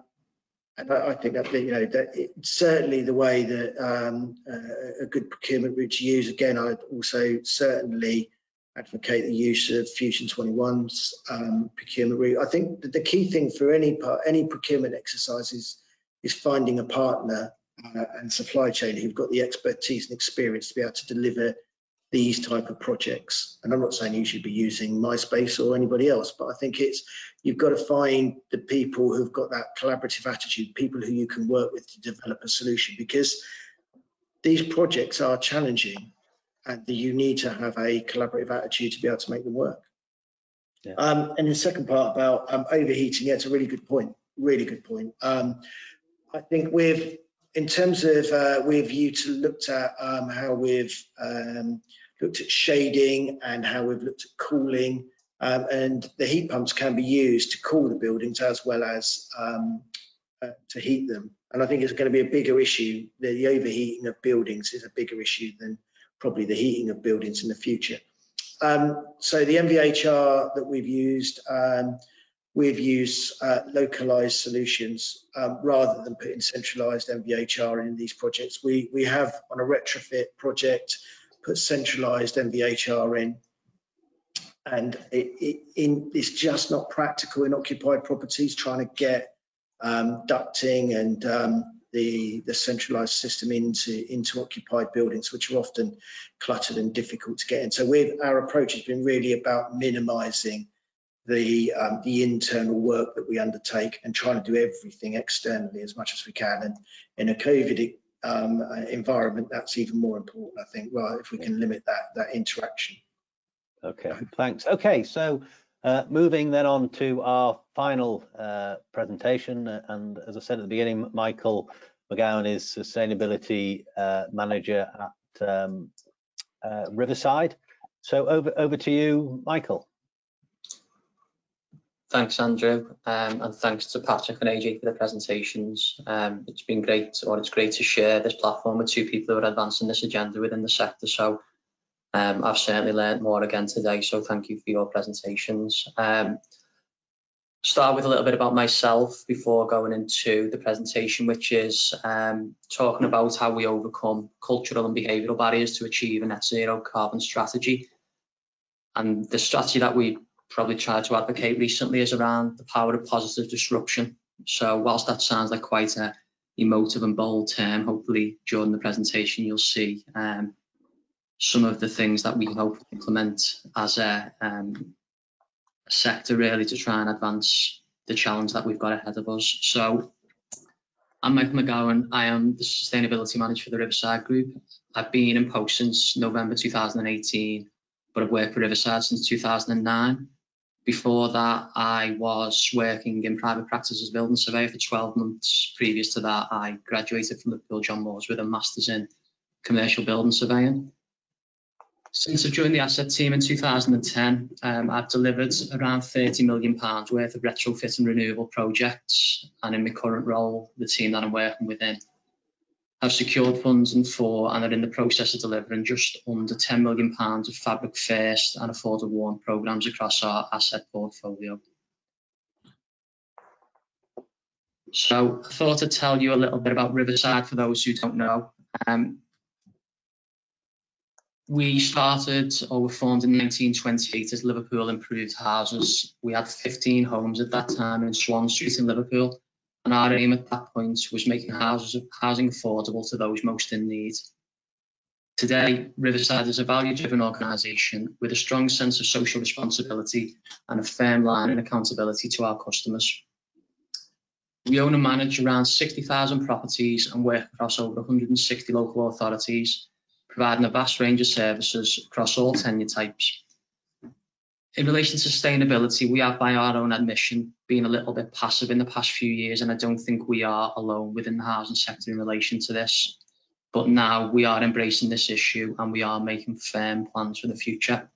and I, I, think that you know that it, certainly the way that um, uh, a good procurement route to use. Again, I'd also certainly advocate the use of Fusion 21's um, procurement route. I think that the key thing for any part, any procurement exercise is, is finding a partner uh, and supply chain who've got the expertise and experience to be able to deliver these type of projects. And I'm not saying you should be using MI-Space or anybody else, but I think it's you've got to find the people who've got that collaborative attitude, people who you can work with to develop a solution because these projects are challenging and you need to have a collaborative attitude to be able to make them work. Yeah. Um, and the second part about um, overheating, yeah, it's a really good point, really good point. Um, I think we've, in terms of, uh, we've looked at um, how we've um, looked at shading and how we've looked at cooling. Um, and the heat pumps can be used to cool the buildings as well as um, uh, to heat them. And I think it's going to be a bigger issue. The, the, overheating of buildings is a bigger issue than probably the heating of buildings in the future. Um, so the MVHR that we've used, um, we've used uh, localized solutions um, rather than putting centralized MVHR in these projects. We, we have on a retrofit project put centralized MVHR in. And it, it, in, it's just not practical in occupied properties trying to get um, ducting and um, the, the centralized system into, into occupied buildings, which are often cluttered and difficult to get in. So our approach has been really about minimizing the um, the internal work that we undertake and trying to do everything externally as much as we can. And in a COVID um, environment, that's even more important, I think, well, if we can limit that, that interaction. Okay, thanks. Okay, so uh, moving then on to our final uh, presentation, and as I said at the beginning, Michael McGowan is Sustainability uh, Manager at um, uh, Riverside. So over, over to you, Michael. Thanks, Andrew, um, and thanks to Patrick and AJ for the presentations. Um, it's been great, or it's great to share this platform with two people who are advancing this agenda within the sector. So um, I've certainly learned more again today, so thank you for your presentations. Um, start with a little bit about myself before going into the presentation, which is um, talking about how we overcome cultural and behavioural barriers to achieve a net zero carbon strategy. And the strategy that we probably tried to advocate recently is around the power of positive disruption. So whilst that sounds like quite a emotive and bold term, hopefully during the presentation you'll see um, some of the things that we hope to implement as a, um, sector really to try and advance the challenge that we've got ahead of us. So I'm Michael McGowan. I am the Sustainability Manager for the Riverside Group. I've been in post since November 2018, but I've worked for Riverside since 2009. Before that, I was working in private practice as a building surveyor for 12 months. Previous to that, I graduated from Liverpool John Moores with a Masters in Commercial Building Surveying. Since I joined the asset team in 2010, um, I've delivered around 30 million pounds worth of retrofit and renewable projects. And in my current role, the team that I'm working within have secured funds in four and are in the process of delivering just under 10 million pounds of fabric first and affordable warm programs across our asset portfolio. So I thought I'd tell you a little bit about Riverside for those who don't know. Um, we started or were formed in 1928 as Liverpool Improved Houses. We had 15 homes at that time in Swan Street in Liverpool, and our aim at that point was making houses, housing affordable to those most in need. Today, Riverside is a value-driven organisation with a strong sense of social responsibility and a firm line and accountability to our customers. We own and manage around 60,000 properties and work across over 160 local authorities providing a vast range of services across all tenure types. In relation to sustainability, we have, by our own admission, been a little bit passive in the past few years, and I don't think we are alone within the housing sector in relation to this. But now we are embracing this issue and we are making firm plans for the future.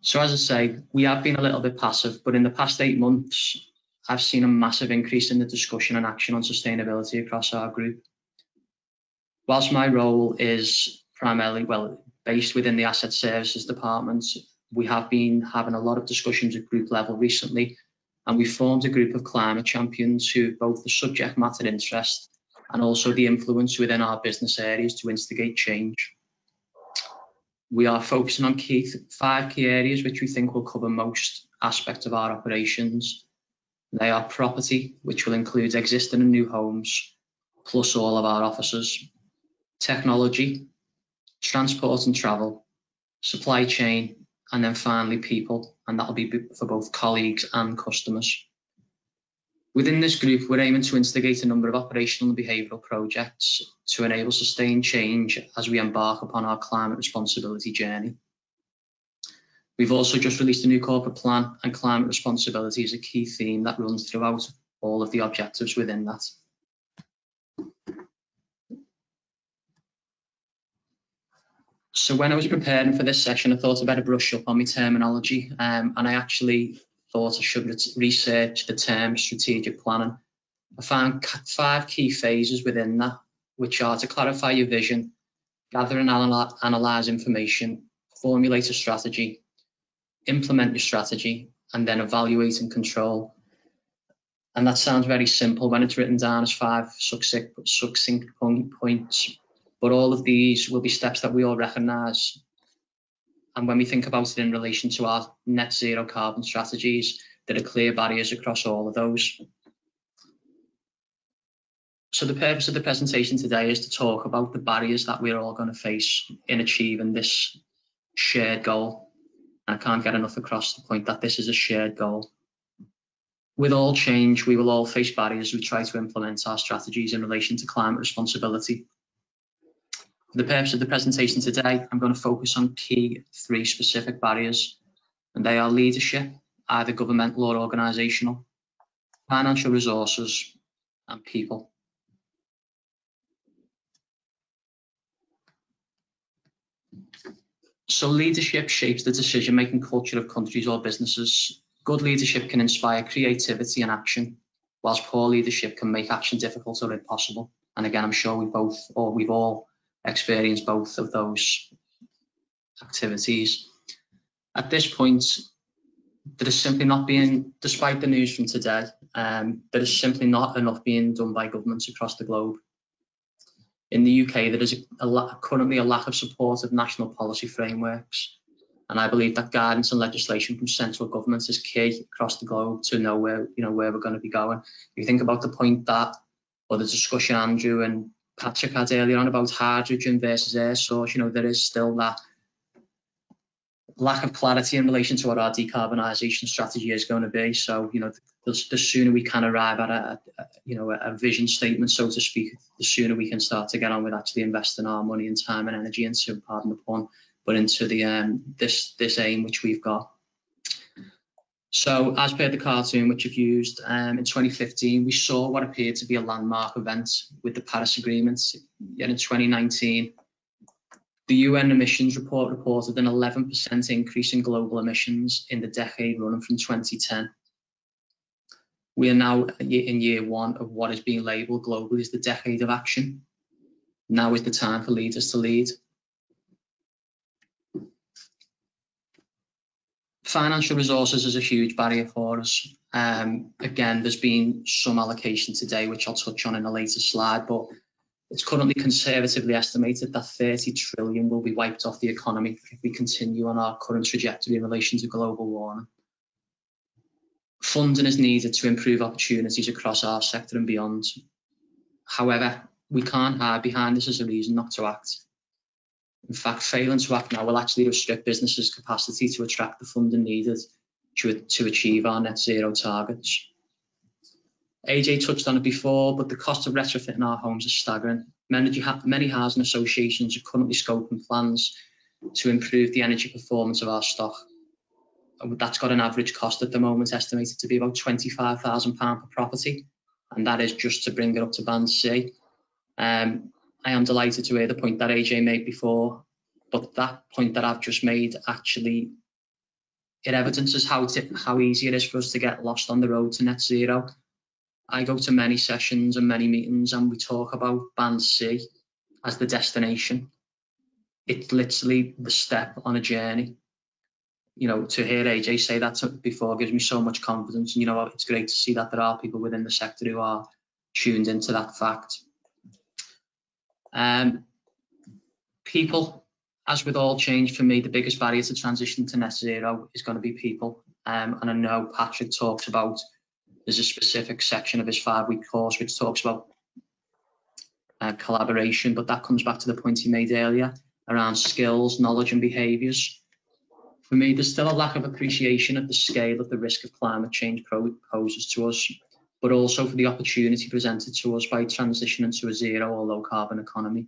So as I say, we have been a little bit passive, but in the past eight months, I've seen a massive increase in the discussion and action on sustainability across our group whilst my role is primarily, well, based within the asset services department, we have been having a lot of discussions at group level recently, and we formed a group of climate champions who have both the subject matter interest and also the influence within our business areas to instigate change. We are focusing on key five key areas which we think will cover most aspects of our operations. They are property, which will include existing and new homes, plus all of our offices, technology, transport and travel, supply chain, and then finally people, and that'll be for both colleagues and customers. Within this group, we're aiming to instigate a number of operational and behavioural projects to enable sustained change as we embark upon our climate responsibility journey. We've also just released a new corporate plan and climate responsibility is a key theme that runs throughout all of the objectives within that. So when I was preparing for this session, I thought I'd better brush up on my terminology, um, and I actually thought I should research the term strategic planning. I found five key phases within that, which are to clarify your vision, gather and analyze information, formulate a strategy, implement your strategy, and then evaluate and control. And that sounds very simple when it's written down as five succinct, succinct points, but all of these will be steps that we all recognise. And when we think about it in relation to our net zero carbon strategies, there are clear barriers across all of those. So the purpose of the presentation today is to talk about the barriers that we're all going to face in achieving this shared goal. I can't get enough across the point that this is a shared goal. With all change, we will all face barriers as we try to implement our strategies in relation to climate responsibility. For the purpose of the presentation today, I'm going to focus on key three specific barriers, and they are leadership, either governmental or organisational, financial resources, and people. So leadership shapes the decision-making culture of countries or businesses. Good leadership can inspire creativity and action, whilst poor leadership can make action difficult or impossible. And again, I'm sure we both, or we've all experienced both of those activities. At this point, there is simply not being, despite the news from today, um, there is simply not enough being done by governments across the globe. In the UK, there is a, a, currently a lack of support of national policy frameworks. And I believe that guidance and legislation from central governments is key across the globe to know where, you know, where we're going to be going. You think about the point that, or the discussion Andrew and Patrick had earlier on about hydrogen versus air source, you know, there is still that lack of clarity in relation to what our decarbonisation strategy is going to be. So, you know, the, the sooner we can arrive at a, a, you know, a vision statement, so to speak, the sooner we can start to get on with actually investing our money and time and energy into, pardon the pun, but into the um, this this aim which we've got. So, as per the cartoon which you've used, um, in 2015, we saw what appeared to be a landmark event with the Paris Agreement. Yet in 2019, the UN emissions report reported an 11% increase in global emissions in the decade running from 2010. We are now in year one of what is being labelled globally as the decade of action. Now is the time for leaders to lead. Financial resources is a huge barrier for us. Um, again, there's been some allocation today, which I'll touch on in a later slide, but it's currently conservatively estimated that 30 trillion will be wiped off the economy if we continue on our current trajectory in relation to global warming. Funding is needed to improve opportunities across our sector and beyond. However, we can't hide behind this as a reason not to act. In fact, failing to act now will actually restrict businesses' capacity to attract the funding needed to, to achieve our net zero targets. AJ touched on it before, but the cost of retrofitting our homes is staggering. Many, many housing associations are currently scoping plans to improve the energy performance of our stock. That's got an average cost at the moment estimated to be about £25,000 per property, and that is just to bring it up to band C. Um, I am delighted to hear the point that AJ made before, but that point that I've just made actually it evidences how, how easy it is for us to get lost on the road to net zero I go to many sessions and many meetings and we talk about band C as the destination. It's literally the step on a journey. You know, to hear AJ say that before gives me so much confidence. And, you know, it's great to see that there are people within the sector who are tuned into that fact. Um, people, as with all change for me, the biggest barrier to transition to net zero is going to be people. Um, and I know Patrick talks about there's a specific section of his five week course which talks about uh, collaboration, but that comes back to the point he made earlier around skills, knowledge and behaviours. For me, there's still a lack of appreciation of the scale of the risk of climate change poses to us, but also for the opportunity presented to us by transitioning to a zero or low carbon economy.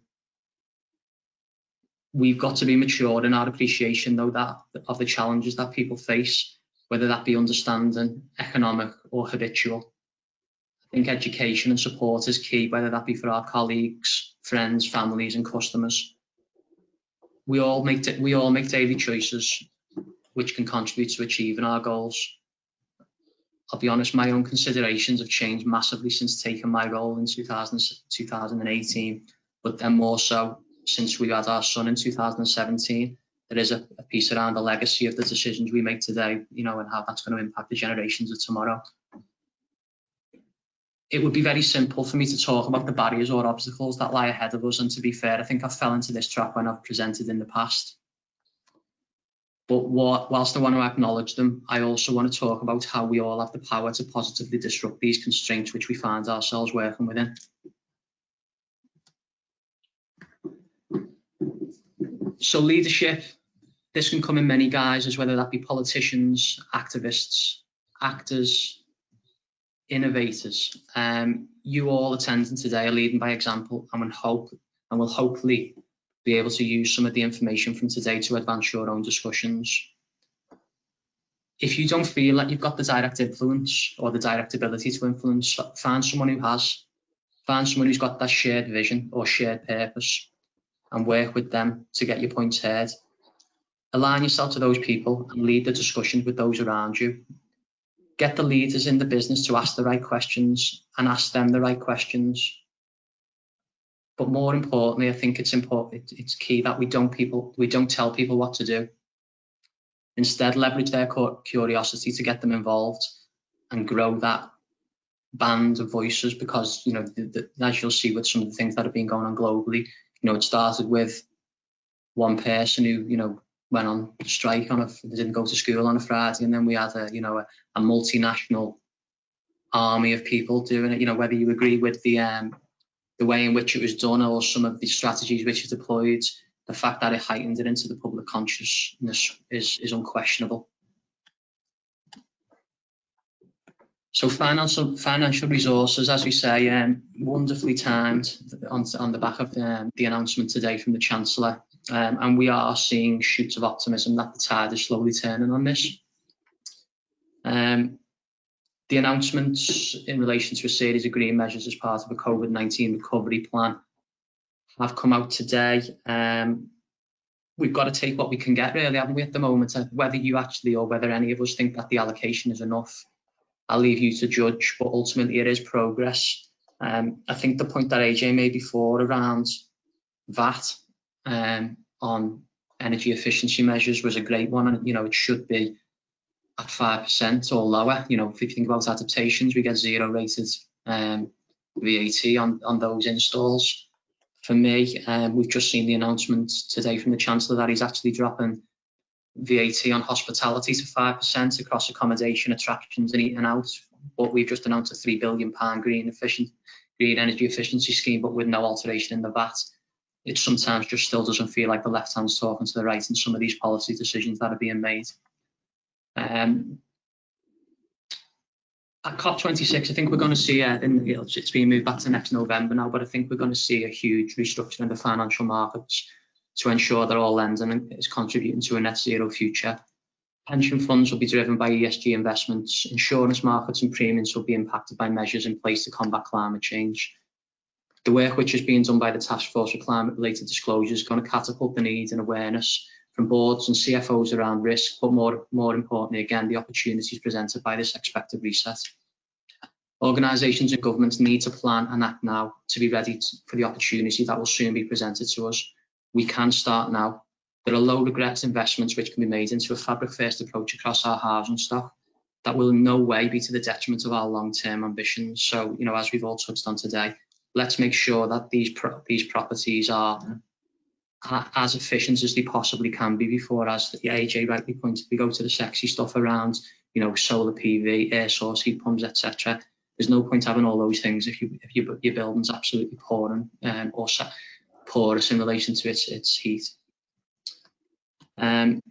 We've got to be mature in our appreciation, though, that of the challenges that people face whether that be understanding, economic or habitual. I think education and support is key, whether that be for our colleagues, friends, families and customers. We all make, we all make daily choices which can contribute to achieving our goals. I'll be honest, my own considerations have changed massively since taking my role in 2000, 2018, but then more so since we had our son in 2017 there is a, a, piece around the legacy of the decisions we make today, you know, and how that's going to impact the generations of tomorrow. It would be very simple for me to talk about the barriers or obstacles that lie ahead of us. And to be fair, I think I fell into this trap when I've presented in the past. But what, whilst I want to acknowledge them, I also want to talk about how we all have the power to positively disrupt these constraints which we find ourselves working within. So leadership, this can come in many guises, whether that be politicians, activists, actors, innovators. Um, you all attending today are leading by example and will hope and will hopefully be able to use some of the information from today to advance your own discussions. If you don't feel like you've got the direct influence or the direct ability to influence, find someone who has. Find someone who's got that shared vision or shared purpose and work with them to get your points heard. Align yourself to those people and lead the discussions with those around you. Get the leaders in the business to ask the right questions and ask them the right questions. But more importantly, I think it's important, it's key that we don't people, we don't tell people what to do. Instead, leverage their curiosity to get them involved and grow that band of voices because, you know, the, the, as you'll see with some of the things that have been going on globally, you know, it started with one person who, you know, went on strike on a, they didn't go to school on a Friday and then we had a, you know, a, a multinational army of people doing it, you know, whether you agree with the, um, the way in which it was done or some of the strategies which are deployed, the fact that it heightened it into the public consciousness is, is unquestionable. So financial financial resources, as we say, um, wonderfully timed on, on the back of the, um, the announcement today from the Chancellor. Um, and we are seeing shoots of optimism that the tide is slowly turning on this. Um, the announcements in relation to a series of green measures as part of a COVID-19 recovery plan have come out today. Um, we've got to take what we can get really, haven't we, at the moment, uh, whether you actually or whether any of us think that the allocation is enough. I'll leave you to judge, but ultimately it is progress. Um, I think the point that AJ made before around VAT um, on energy efficiency measures was a great one, and you know it should be at five percent or lower. You know, if you think about adaptations, we get zero rated um, VAT on on those installs. For me, um, we've just seen the announcement today from the Chancellor that he's actually dropping VAT on hospitality to 5% across accommodation, attractions and eating out. But we've just announced a £3 billion green efficient green energy efficiency scheme, but with no alteration in the VAT. It sometimes just still doesn't feel like the left hand's talking to the right in some of these policy decisions that are being made. Um, at COP26, I think we're going to see, uh, in, you know, it's being moved back to next November now, but I think we're going to see a huge restructuring of the financial markets to ensure that all lending is contributing to a net zero future. Pension funds will be driven by ESG investments. Insurance markets and premiums will be impacted by measures in place to combat climate change. The work which is being done by the Task Force for Climate Related Disclosures is going to catapult the need and awareness from boards and CFOs around risk, but more, more importantly, again, the opportunities presented by this expected reset. Organisations and governments need to plan and act now to be ready to, for the opportunity that will soon be presented to us we can start now. There are low regrets investments which can be made into a fabric first approach across our housing stock that will in no way be to the detriment of our long-term ambitions. So, you know, as we've all touched on today, let's make sure that these pro these properties are as efficient as they possibly can be before, as the AJ rightly pointed, we go to the sexy stuff around, you know, solar PV, air source heat pumps, etc. There's no point having all those things if you if you, your building's absolutely pouring um, or porous in relation to its, its heat. Um,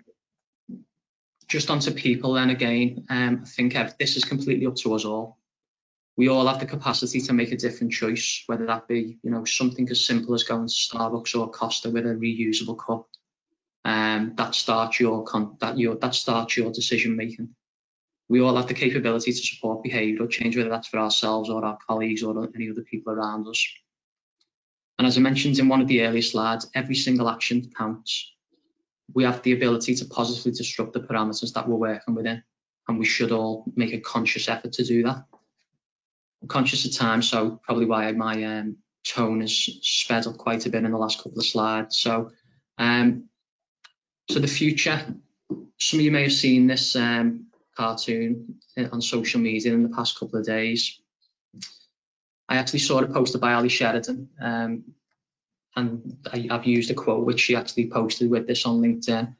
just onto people then again, um, I think this is completely up to us all. We all have the capacity to make a different choice, whether that be, you know, something as simple as going to Starbucks or Costa with a reusable cup. Um, that starts your that your that starts your decision making. We all have the capability to support behavioural change, whether that's for ourselves or our colleagues or any other people around us. And as I mentioned in one of the earlier slides, every single action counts. We have the ability to positively disrupt the parameters that we're working within, and we should all make a conscious effort to do that. I'm conscious of time, so probably why my um, tone has sped up quite a bit in the last couple of slides. So, um, so the future, some of you may have seen this um, cartoon on social media in the past couple of days. I actually saw it posted by Ali Sheridan, um, and I, have used a quote which she actually posted with this on LinkedIn.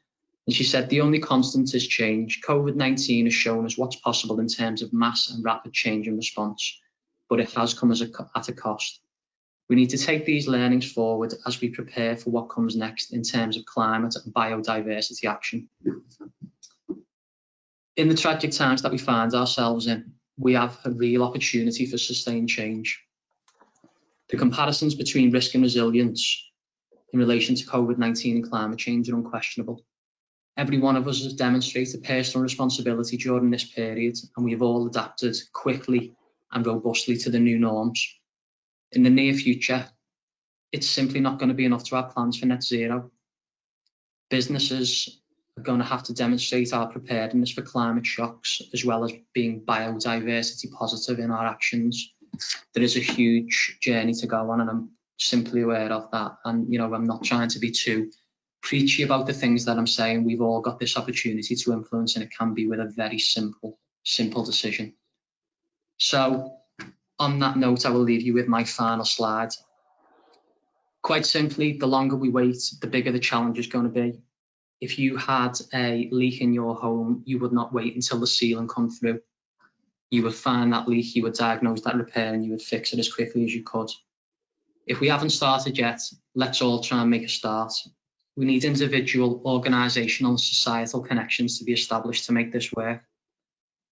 And she said, the only constant is change. COVID-19 has shown us what's possible in terms of mass and rapid change and response, but it has come a, at a cost. We need to take these learnings forward as we prepare for what comes next in terms of climate and biodiversity action. In the tragic times that we find ourselves in, we have a real opportunity for sustained change. The comparisons between risk and resilience in relation to COVID-19 and climate change are unquestionable. Every one of us has demonstrated personal responsibility during this period, and we have all adapted quickly and robustly to the new norms. In the near future, it's simply not going to be enough to have plans for net zero. Businesses are going to have to demonstrate our preparedness for climate shocks, as well as being biodiversity positive in our actions. There is a huge journey to go on, and I'm simply aware of that. And, you know, I'm not trying to be too preachy about the things that I'm saying. We've all got this opportunity to influence, and it can be with a very simple, simple decision. So, on that note, I will leave you with my final slide. Quite simply, the longer we wait, the bigger the challenge is going to be. If you had a leak in your home, you would not wait until the ceiling come through. You would find that leak, you would diagnose that repair, and you would fix it as quickly as you could. If we haven't started yet, let's all try and make a start. We need individual, organisational and societal connections to be established to make this work.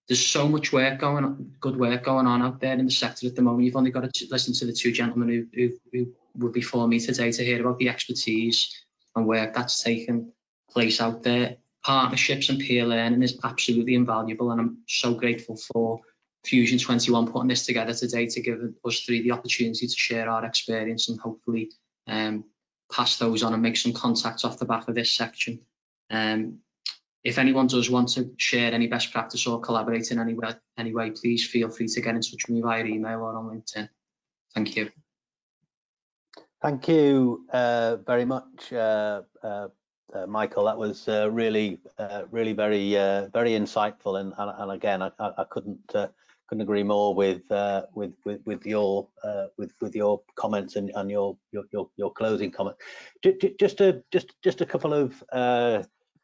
There's so much work going on, good work going on out there in the sector at the moment. You've only got to listen to the two gentlemen who, who, who were before me today to hear about the expertise and work that's taken place out there. Partnerships and peer learning is absolutely invaluable and I'm so grateful for Fusion 21 putting this together today to give us three the opportunity to share our experience and hopefully um, pass those on and make some contacts off the back of this section. Um, if anyone does want to share any best practice or collaborate in any way, any way, please feel free to get in touch with me via email or on LinkedIn. Thank you. Thank you uh, very much, uh, uh, uh Michael. That was uh, really, uh, really very, very insightful. And, and, and again, I, I couldn't couldn't agree more with with, with with your with with your comments and, and your, your your your closing comment. Just a just just a couple of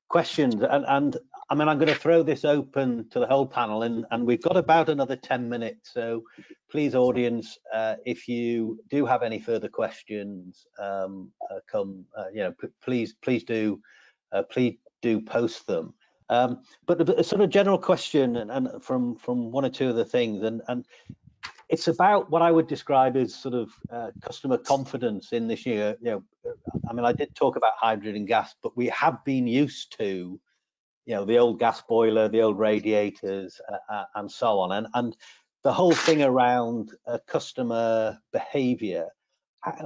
questions and, and I mean I'm going to throw this open to the whole panel and, and we've got about another 10 minutes so please audience uh, if you do have any further questions um, uh, come uh, you know please please do uh, please do post them. Um, but a, a, sort of general question and, and, from from one or two of the things and and it's about what I would describe as sort of uh, customer confidence in this year. You know, I mean, I did talk about hydrogen gas, but we have been used to, you know, the old gas boiler, the old radiators, uh, uh, and so on, and and the whole thing around uh, customer behaviour.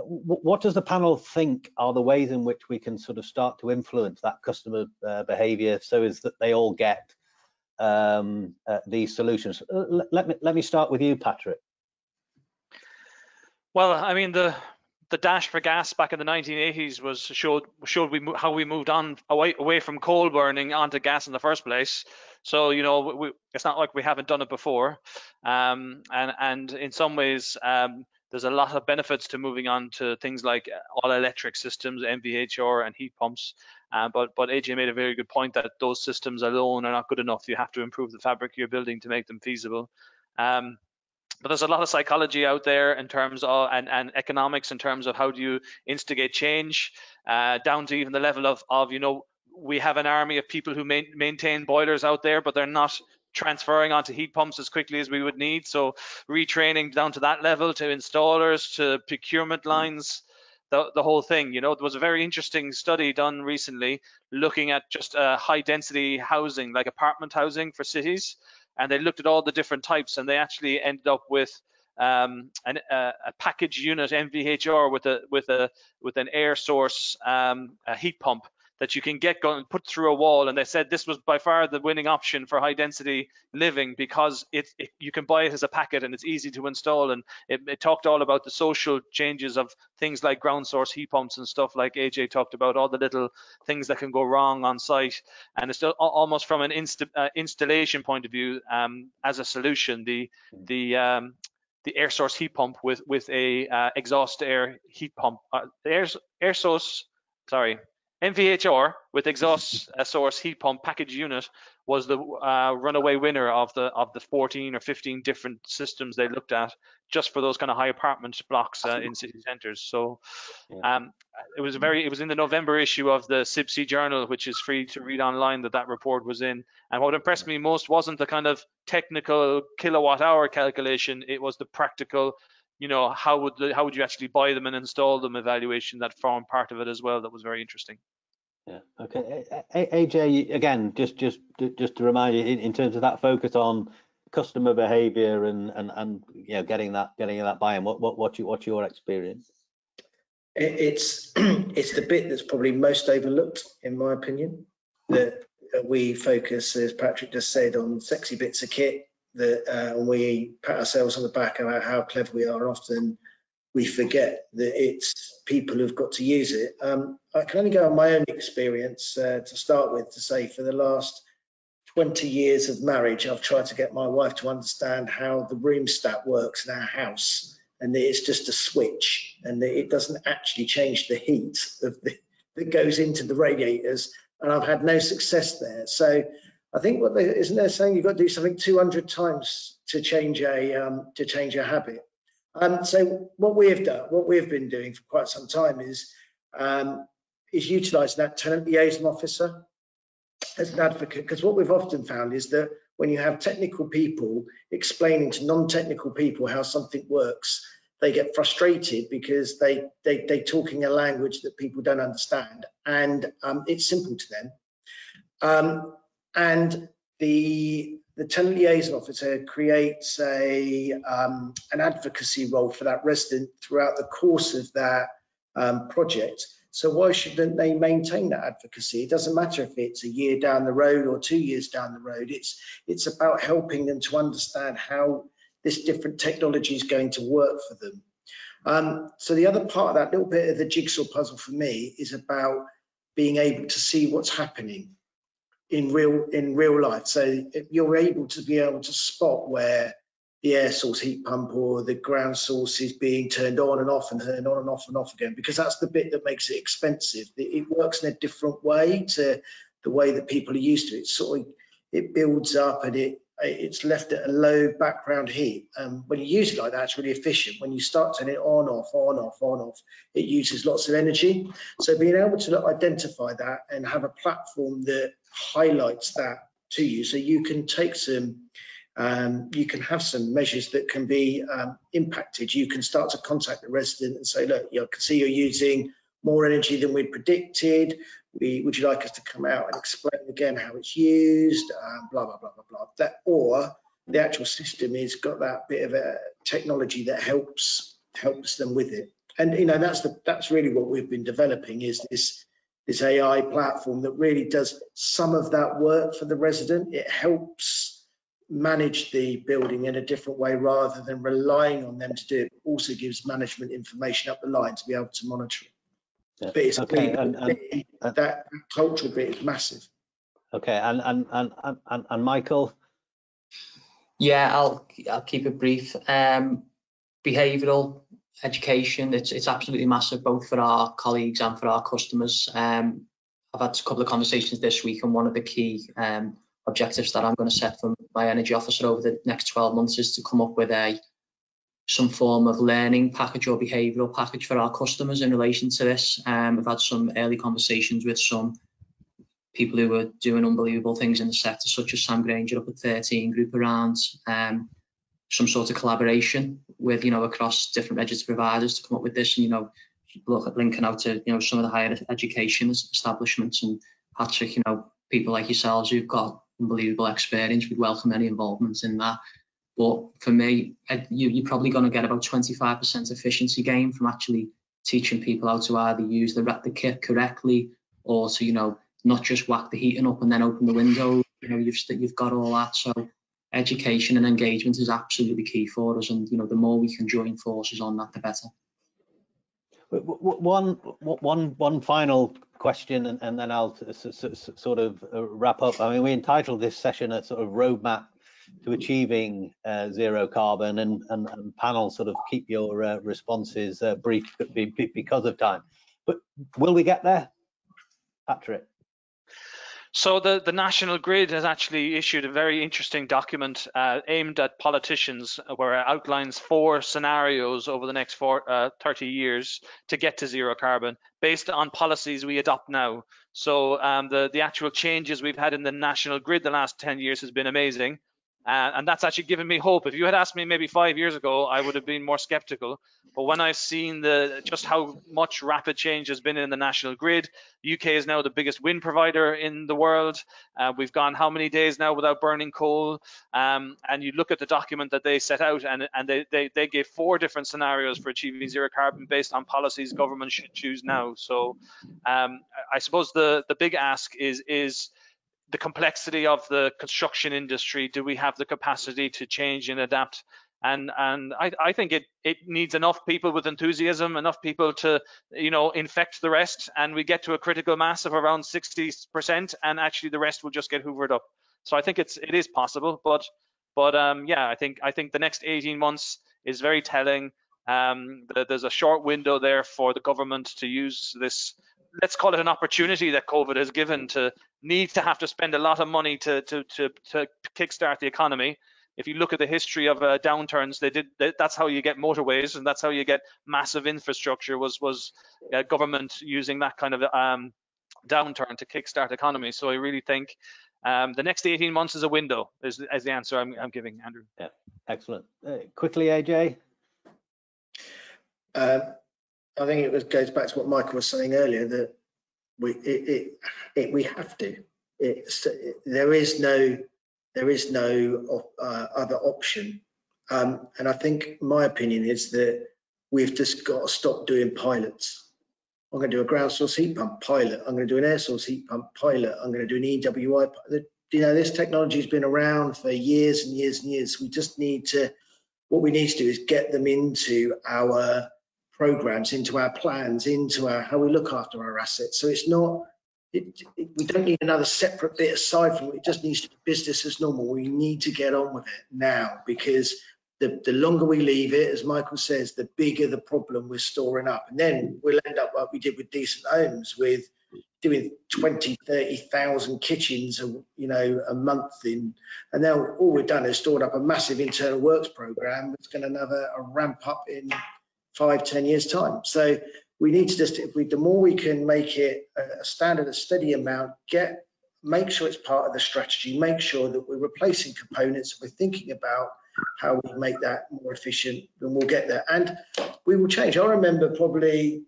What does the panel think are the ways in which we can sort of start to influence that customer uh, behaviour so as that they all get um, uh, these solutions? let me let me start with you, Patrick. Well, I mean the the dash for gas back in the 1980s was showed showed we how we moved on away away from coal burning onto gas in the first place. So you know we, it's not like we haven't done it before, um, and and in some ways um, there's a lot of benefits to moving on to things like all electric systems, MVHR and heat pumps. Uh, but but AJ made a very good point that those systems alone are not good enough. You have to improve the fabric of your building to make them feasible. Um, but there's a lot of psychology out there in terms of and, and economics in terms of how do you instigate change uh, down to even the level of of you know we have an army of people who main, maintain boilers out there but they're not transferring onto heat pumps as quickly as we would need. So retraining down to that level to installers to procurement lines the, the whole thing you know. There was a very interesting study done recently looking at just uh, high density housing like apartment housing for cities and they looked at all the different types and they actually ended up with um, an, uh, a package unit MVHR with a with a with an air source um, heat pump that you can get going put through a wall. And they said this was by far the winning option for high density living because it, it you can buy it as a packet and it's easy to install. And it, it, talked all about the social changes of things like ground source heat pumps and stuff like AJ talked about all the little things that can go wrong on site. And it's still almost from an insta, uh, installation point of view um, as a solution the the um, the air source heat pump with with a uh, exhaust air heat pump uh, air air source sorry MVHR with exhaust [laughs] source heat pump package unit was the uh, runaway winner of the of the 14 or 15 different systems they looked at just for those kind of high apartment blocks uh, in city centres. So um, it was a very it was in the November issue of the CIBSE Journal, which is free to read online, that that report was in. And what impressed me most wasn't the kind of technical kilowatt hour calculation; it was the practical. You know, how would the, how would you actually buy them and install them evaluation that formed part of it as well. That was very interesting. Yeah. Okay. A- A- AJ, again, just just just to remind you, in, in terms of that focus on customer behaviour and and and you know getting that getting that buy-in, what what what's your what's your experience? It's [clears throat] it's the bit that's probably most overlooked, in my opinion. That that we focus, as Patrick just said, on sexy bits of kit. That uh, we pat ourselves on the back about how clever we are. Often we forget that it's people who've got to use it. Um, I can only go on my own experience uh, to start with to say for the last 20 years of marriage, I've tried to get my wife to understand how the room stat works in our house and that it's just a switch and that it doesn't actually change the heat the, that goes into the radiators. And I've had no success there. So I think what they, isn't there saying you've got to do something 200 times to change a um, to change a habit. Um, so what we have done, what we've been doing for quite some time is um, is utilising that tenant liaison officer as an advocate. Because what we've often found is that when you have technical people explaining to non-technical people how something works, they get frustrated because they they they're talking a language that people don't understand, and um, it's simple to them. Um, and the the tenant liaison officer creates a um, an advocacy role for that resident throughout the course of that um, project. So why shouldn't they maintain that advocacy? It doesn't matter if it's a year down the road or two years down the road. It's it's about helping them to understand how this different technology is going to work for them. Um, so the other part of that little bit of the jigsaw puzzle for me is about being able to see what's happening in real in real life. So you're able to be able to spot where the air source heat pump or the ground source is being turned on and off and turned on and off and off again, because that's the bit that makes it expensive. It, works in a different way to the way that people are used to it. Sort of it builds up and it it's left at a low background heat. Um, when you use it like that, it's really efficient. When you start turning it on, off, on, off, on, off, it uses lots of energy. So being able to identify that and have a platform that highlights that to you, so you can take some, um, you can have some measures that can be um, impacted. You can start to contact the resident and say, look, you know, I can see you're using more energy than we predicted. We, would you like us to come out and explain again how it's used, um, blah, blah, blah, blah, blah. That, or the actual system has got that bit of a technology that helps helps them with it. And you know that's the that's really what we've been developing is this this AI platform that really does some of that work for the resident. It helps manage the building in a different way rather than relying on them to do it. it also gives management information up the line to be able to monitor it. Yeah. But it's Okay, and- and- and- that cultural bit is massive. Okay, and and and and, and, and Michael, Yeah, I'll I'll keep it brief. Um, behavioural education, it's it's absolutely massive both for our colleagues and for our customers. Um, I've had a couple of conversations this week, and one of the key um, objectives that I'm going to set for my energy officer over the next 12 months is to come up with a some form of learning package or behavioural package for our customers in relation to this. Um, I've had some early conversations with some people who are doing unbelievable things in the sector, such as Sam Granger up at 13 Group around um, some sort of collaboration with, you know, across different registered providers to come up with this and, you know, look at linking out to, you know, some of the higher education establishments and Patrick, you know, people like yourselves who've got unbelievable experience. We'd welcome any involvement in that. But for me, you, you're probably going to get about 25% efficiency gain from actually teaching people how to either use the, the kit correctly or to, you know, not just whack the heating up and then open the window. You know, you've you've got all that. So education and engagement is absolutely key for us. And you know, the more we can join forces on that, the better. one one one final question, and, and then I'll sort of uh, wrap up. I mean, we entitled this session a sort of roadmap to achieving uh, zero carbon, and, and and panel sort of keep your uh, responses uh, brief be- be- because of time. But will we get there, Patrick? So the, the National Grid has actually issued a very interesting document uh, aimed at politicians where it outlines four scenarios over the next four, uh, 30 years to get to zero carbon based on policies we adopt now. So um, the, the actual changes we've had in the National Grid the last 10 years has been amazing. Uh, and that's actually given me hope. If you had asked me maybe five years ago, I would have been more skeptical. But when I've seen the just how much rapid change has been in the national grid, UK is now the biggest wind provider in the world. Uh, we've gone how many days now without burning coal? Um, and you look at the document that they set out, and, and they, they, they gave four different scenarios for achieving zero carbon based on policies government should choose now. So um, I suppose the, the big ask is is the complexity of the construction industry? Do we have the capacity to change and adapt? And and I, I think it it needs enough people with enthusiasm enough people to you know infect the rest and we get to a critical mass of around 60 percent and actually the rest will just get hoovered up. So i think it's it is possible but but um yeah i think i think the next 18 months is very telling. Um there's a short window there for the government to use this let's call it an opportunity that COVID has given to need to have to spend a lot of money to to to, to kickstart the economy. If you look at the history of uh, downturns, they did. They, that's how you get motorways, and that's how you get massive infrastructure. Was was uh, government using that kind of um, downturn to kickstart economy? So I really think um, the next 18 months is a window. Is, is the answer I'm, I'm giving, Andrew? Yeah, excellent. Uh, quickly, AJ. Uh, I think it was, goes back to what Michael was saying earlier that we it, it, it we have to. It's, it, there is no there is no uh, other option. Um, and I think my opinion is that we've just got to stop doing pilots. I'm going to do a ground source heat pump pilot. I'm going to do an air source heat pump pilot. I'm going to do an EWI. You know, this technology has been around for years and years and years. We just need to, what we need to do is get them into our programs, into our plans, into our how we look after our assets. So it's not it, it, we don't need another separate bit aside from it. It just needs to be business as normal. We need to get on with it now because the, the longer we leave it, as Michael says, the bigger the problem we're storing up. And then we'll end up like we did with decent homes with doing 20, 30,000 kitchens, a, you know, a month in. And now all we've done is stored up a massive internal works program. It's going to have a, a ramp up in five, ten years time. So we need to just, if we, the more we can make it a standard, a steady amount, get, make sure it's part of the strategy, make sure that we're replacing components, we're thinking about how we make that more efficient, then we'll get there. And we will change. I remember probably,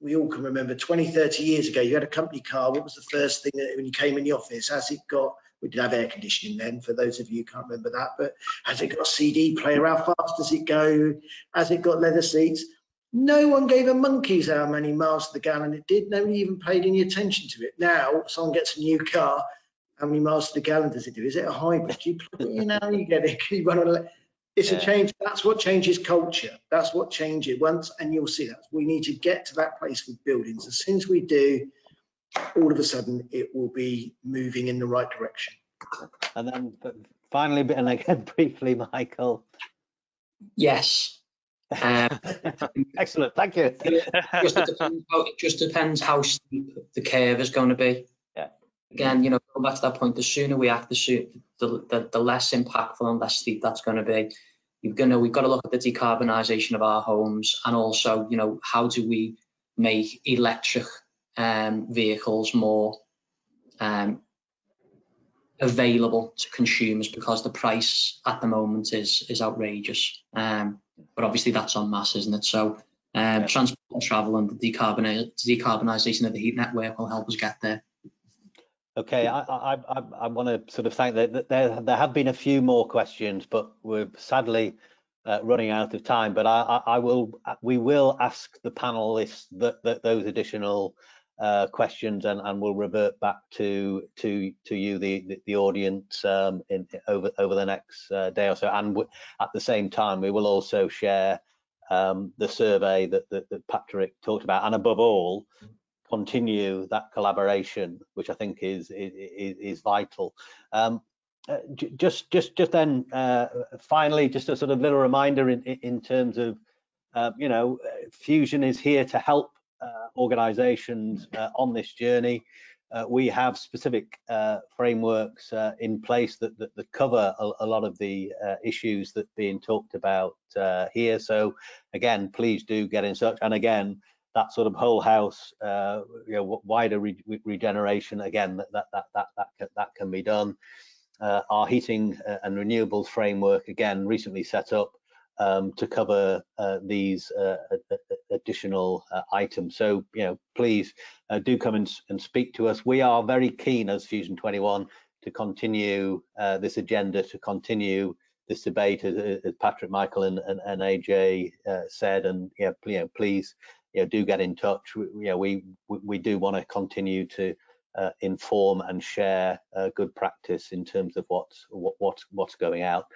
we all can remember 20, 30 years ago, you had a company car. What was the first thing that when you came in the office? Has it got we did have air conditioning then, for those of you who can't remember that. But has it got a CD player? How fast does it go? Has it got leather seats? No one gave a monkey's how many miles to the gallon it did. Nobody even paid any attention to it. Now, someone gets a new car. How many miles to the gallon does it do? Is it a hybrid? You plug it in, now you get it. [laughs] You run on it's yeah. a change. That's what changes culture. That's what changes once, and you'll see that. We need to get to that place with buildings. As soon as we do, all of a sudden it will be moving in the right direction. And then finally, and again [laughs] briefly, Michael. Yes. Um, [laughs] Excellent, thank you. [laughs] just, depends how, it just depends how steep the curve is going to be. Yeah. Again, you know, going back to that point, the sooner we act, the, sooner, the, the, the less impactful and less steep that's going to be. You're gonna, we've got to look at the decarbonisation of our homes and also, you know, how do we make electric um, vehicles more um, available to consumers because the price at the moment is is outrageous. Um, but obviously that's on mass, isn't it? So um, transport and travel and the decarbonisation of the heat network will help us get there. Okay, I, I, I, I want to sort of thank that there, there have been a few more questions, but we're sadly uh, running out of time. But I, I, I, will, we will ask the panelists that, that those additional uh, questions and, and we'll revert back to to to you the the, the audience um, in over over the next uh, day or so. And at the same time we will also share um, the survey that, that, that Patrick talked about. And above all continue that collaboration which I think is is, is vital. Um, uh, just just just then uh, finally just a sort of little reminder in in terms of uh, you know fusion is here to help uh, organizations uh, on this journey. uh, we have specific uh, frameworks uh, in place that, that, that cover a, a, lot of the uh, issues that being talked about uh, here. So again, please do get in touch. And again, that sort of whole house, uh, you know, wider re regeneration, again, that, that, that, that, that, can, that can be done. our heating and renewables framework, again, recently set up um, to cover uh, these uh, additional uh, items. So, you know, please uh, do come and, and, speak to us. We are very keen as Fusion 21 to continue uh, this agenda, to continue this debate, as, as Patrick, Michael, and, and, and AJ uh, said. And yeah, you know, please, you know, do get in touch. We, you know, we we do want to continue to uh, inform and share uh, good practice in terms of what's what, what what's going out.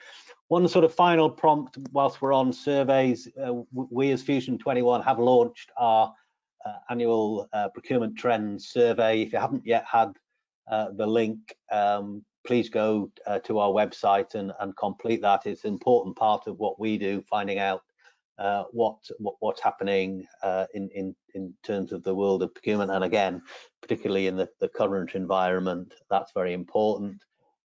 One sort of final prompt whilst we're on surveys, uh, we as Fusion 21 have launched our uh, annual uh, procurement trends survey. If you haven't yet had uh, the link, um, please go to our website and, and complete that. It's an important part of what we do, finding out uh, what, what, what's happening uh, in in in terms of the world of procurement, and again, particularly in the, the current environment, that's very important.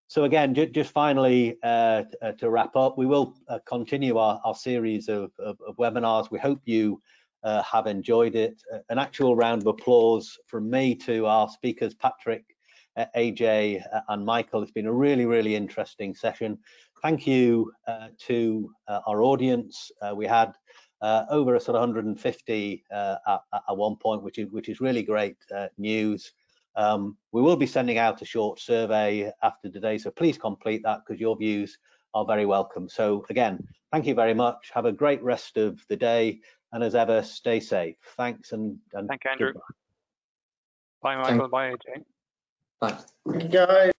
So again, just finally uh, uh, to wrap up, we will uh, continue our, our series of, of, of, webinars. We hope you uh, have enjoyed it. An actual round of applause from me to our speakers, Patrick, AJ and Michael. It's been a really, really interesting session. Thank you to our audience. we had uh, over a sort of 150 uh, at, at, one point, which is which is really great uh, news. Um, we will be sending out a short survey after today, so please complete that because your views are very welcome. So again, thank you very much. Have a great rest of the day, and as ever, stay safe. Thanks and, and thank you, Andrew. Goodbye. Bye, Michael. Thank Bye, AJ. Bye. Guys.